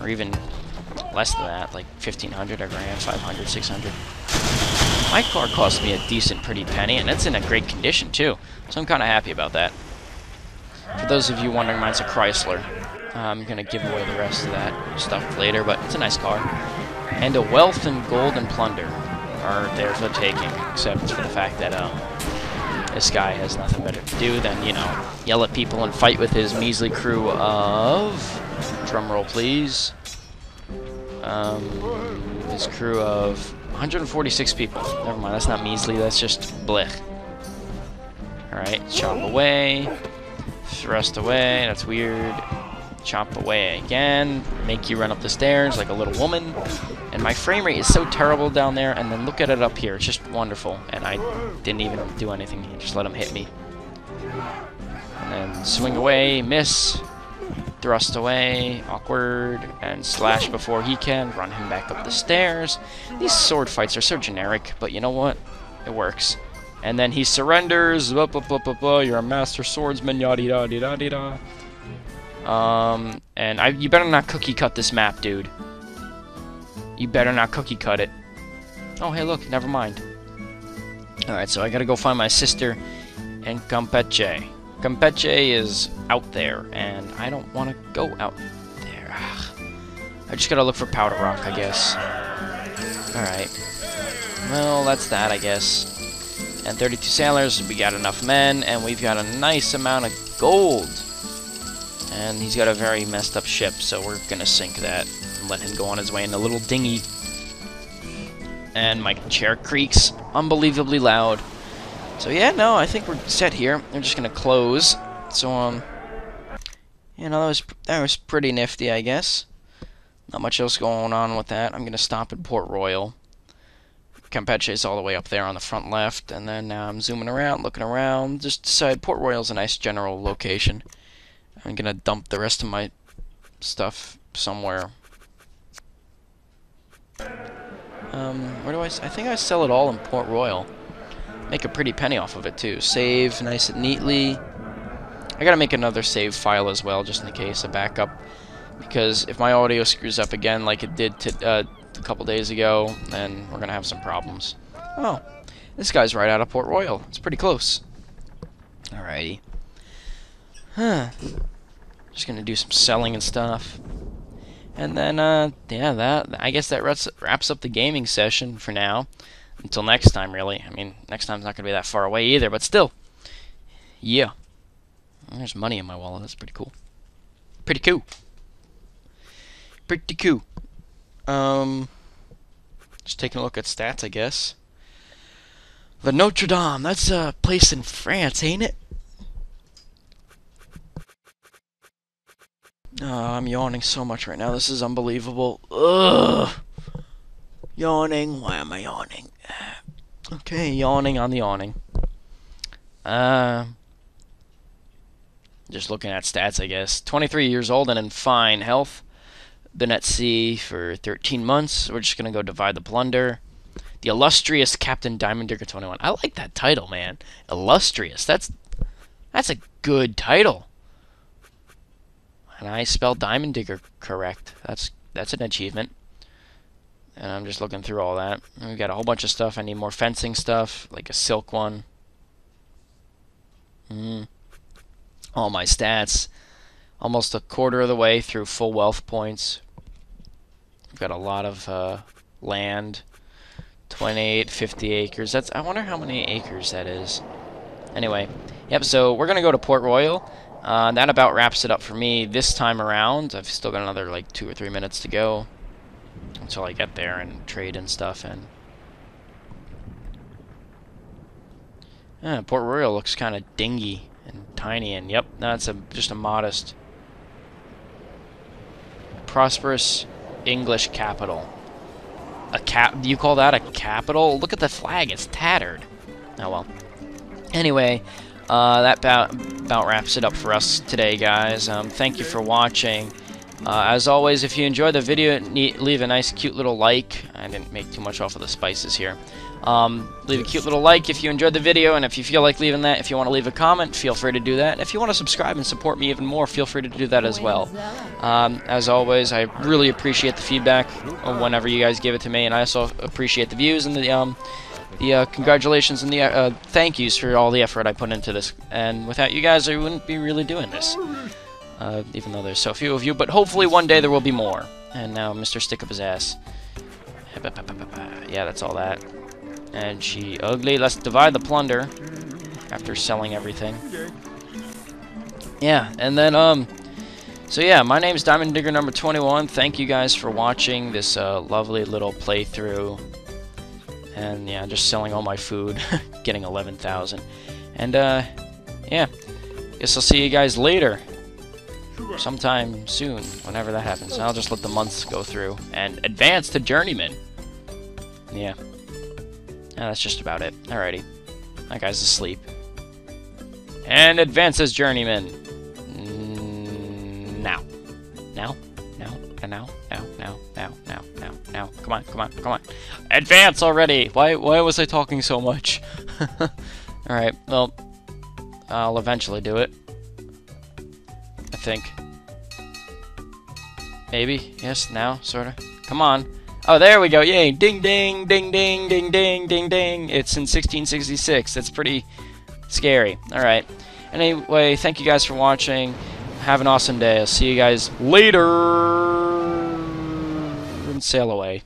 Or even less than that, like fifteen hundred a grand, 500, 600. My car cost me a decent pretty penny, and it's in a great condition, too. So I'm kind of happy about that. For those of you wondering, mine's a Chrysler. I'm going to give away the rest of that stuff later, but it's a nice car. And a wealth and gold and plunder are there for the taking, except for the fact that um, this guy has nothing better to do than, you know, yell at people and fight with his measly crew of... Drumroll, please. Um, his crew of 146 people. Never mind, that's not measly, that's just blech. Alright, chop away. Thrust away, that's weird. Chop away again. Make you run up the stairs like a little woman. And my frame rate is so terrible down there, and then look at it up here. It's just wonderful. And I didn't even do anything. Just let him hit me. And then swing away, miss. Thrust away, awkward, and slash before he can, run him back up the stairs. These sword fights are so generic, but you know what? It works. And then he surrenders, blah, blah, blah, blah, blah, you're a master swordsman, yada da da da da. Um, and I, you better not cookie cut this map, dude. You better not cookie cut it. Oh, hey, look, never mind. Alright, so I gotta go find my sister in Campeche. Campeche is out there, and I don't want to go out there. I just gotta look for Powder Rock, I guess. Alright. Well, that's that, I guess. And 32 sailors, we got enough men, and we've got a nice amount of gold. And he's got a very messed up ship, so we're gonna sink that and let him go on his way in a little dinghy. And my chair creaks unbelievably loud. So yeah, no, I think we're set here. We're just gonna close. So um, you know that was that was pretty nifty, I guess. Not much else going on with that. I'm gonna stop at Port Royal. Campeche is all the way up there on the front left, and then now I'm zooming around, looking around. Just decide Port Royal's a nice general location. I'm gonna dump the rest of my stuff somewhere. Um, where do I? I think I sell it all in Port Royal make a pretty penny off of it too. Save nice and neatly. I gotta make another save file as well, just in case a backup. Because if my audio screws up again like it did uh, a couple days ago, then we're gonna have some problems. Oh, this guy's right out of Port Royal. It's pretty close. Alrighty. Huh. Just gonna do some selling and stuff. And then, uh, yeah, that I guess that wraps up the gaming session for now until next time, really. I mean, next time's not going to be that far away either, but still. Yeah. There's money in my wallet. That's pretty cool. Pretty cool. pretty cool. Um, just taking a look at stats, I guess. The Notre Dame, that's a place in France, ain't it? Oh, I'm yawning so much right now. This is unbelievable. Ugh. Yawning. Why am I yawning? Okay, yawning on the awning. Uh, just looking at stats, I guess. 23 years old and in fine health. Been at sea for 13 months. We're just gonna go divide the plunder. The illustrious Captain Diamond Digger 21. I like that title, man. Illustrious. That's that's a good title. And I spelled Diamond Digger correct. That's that's an achievement. And I'm just looking through all that. And we got a whole bunch of stuff. I need more fencing stuff, like a silk one. Mm. All my stats. Almost a quarter of the way through full wealth points. We've got a lot of uh, land. 28, 50 acres. That's. I wonder how many acres that is. Anyway, yep. So we're gonna go to Port Royal. Uh, that about wraps it up for me this time around. I've still got another like two or three minutes to go until I get there and trade and stuff. And yeah, Port Royal looks kind of dingy and tiny. And yep, that's a just a modest, prosperous English capital. A cap? Do you call that a capital? Look at the flag; it's tattered. Oh well. Anyway, uh, that about, about wraps it up for us today, guys. Um, thank you for watching. Uh, as always, if you enjoyed the video, leave a nice, cute little like. I didn't make too much off of the spices here. Um, leave a cute little like if you enjoyed the video, and if you feel like leaving that, if you want to leave a comment, feel free to do that. If you want to subscribe and support me even more, feel free to do that as well. Um, as always, I really appreciate the feedback whenever you guys give it to me, and I also appreciate the views and the um, the uh, congratulations and the uh, thank yous for all the effort I put into this. And without you guys, I wouldn't be really doing this. Uh, even though there's so few of you, but hopefully one day there will be more. And now Mr. Stick Up His Ass. Yeah, that's all that. And she ugly. Let's divide the plunder after selling everything. Yeah, and then, um, so yeah, my name is Diamond Digger number 21. Thank you guys for watching this uh, lovely little playthrough and yeah, just selling all my food, getting 11,000. And uh, yeah, guess I'll see you guys later, sometime soon, whenever that happens. I'll just let the months go through and advance to journeyman. Yeah, yeah, that's just about it. Alrighty, that guy's asleep. And advance as journeyman. Mm, now, now, now, and now, now, now, now, now, now, now. Come on, come on, come on. Advance already! Why, why was I talking so much? Alright, well, I'll eventually do it. I think. Maybe? Yes, now, sorta. Come on. Oh, there we go. Yay. Ding, ding, ding, ding, ding, ding, ding, ding. It's in 1666. That's pretty scary. Alright. Anyway, thank you guys for watching. Have an awesome day. I'll see you guys later. And sail away.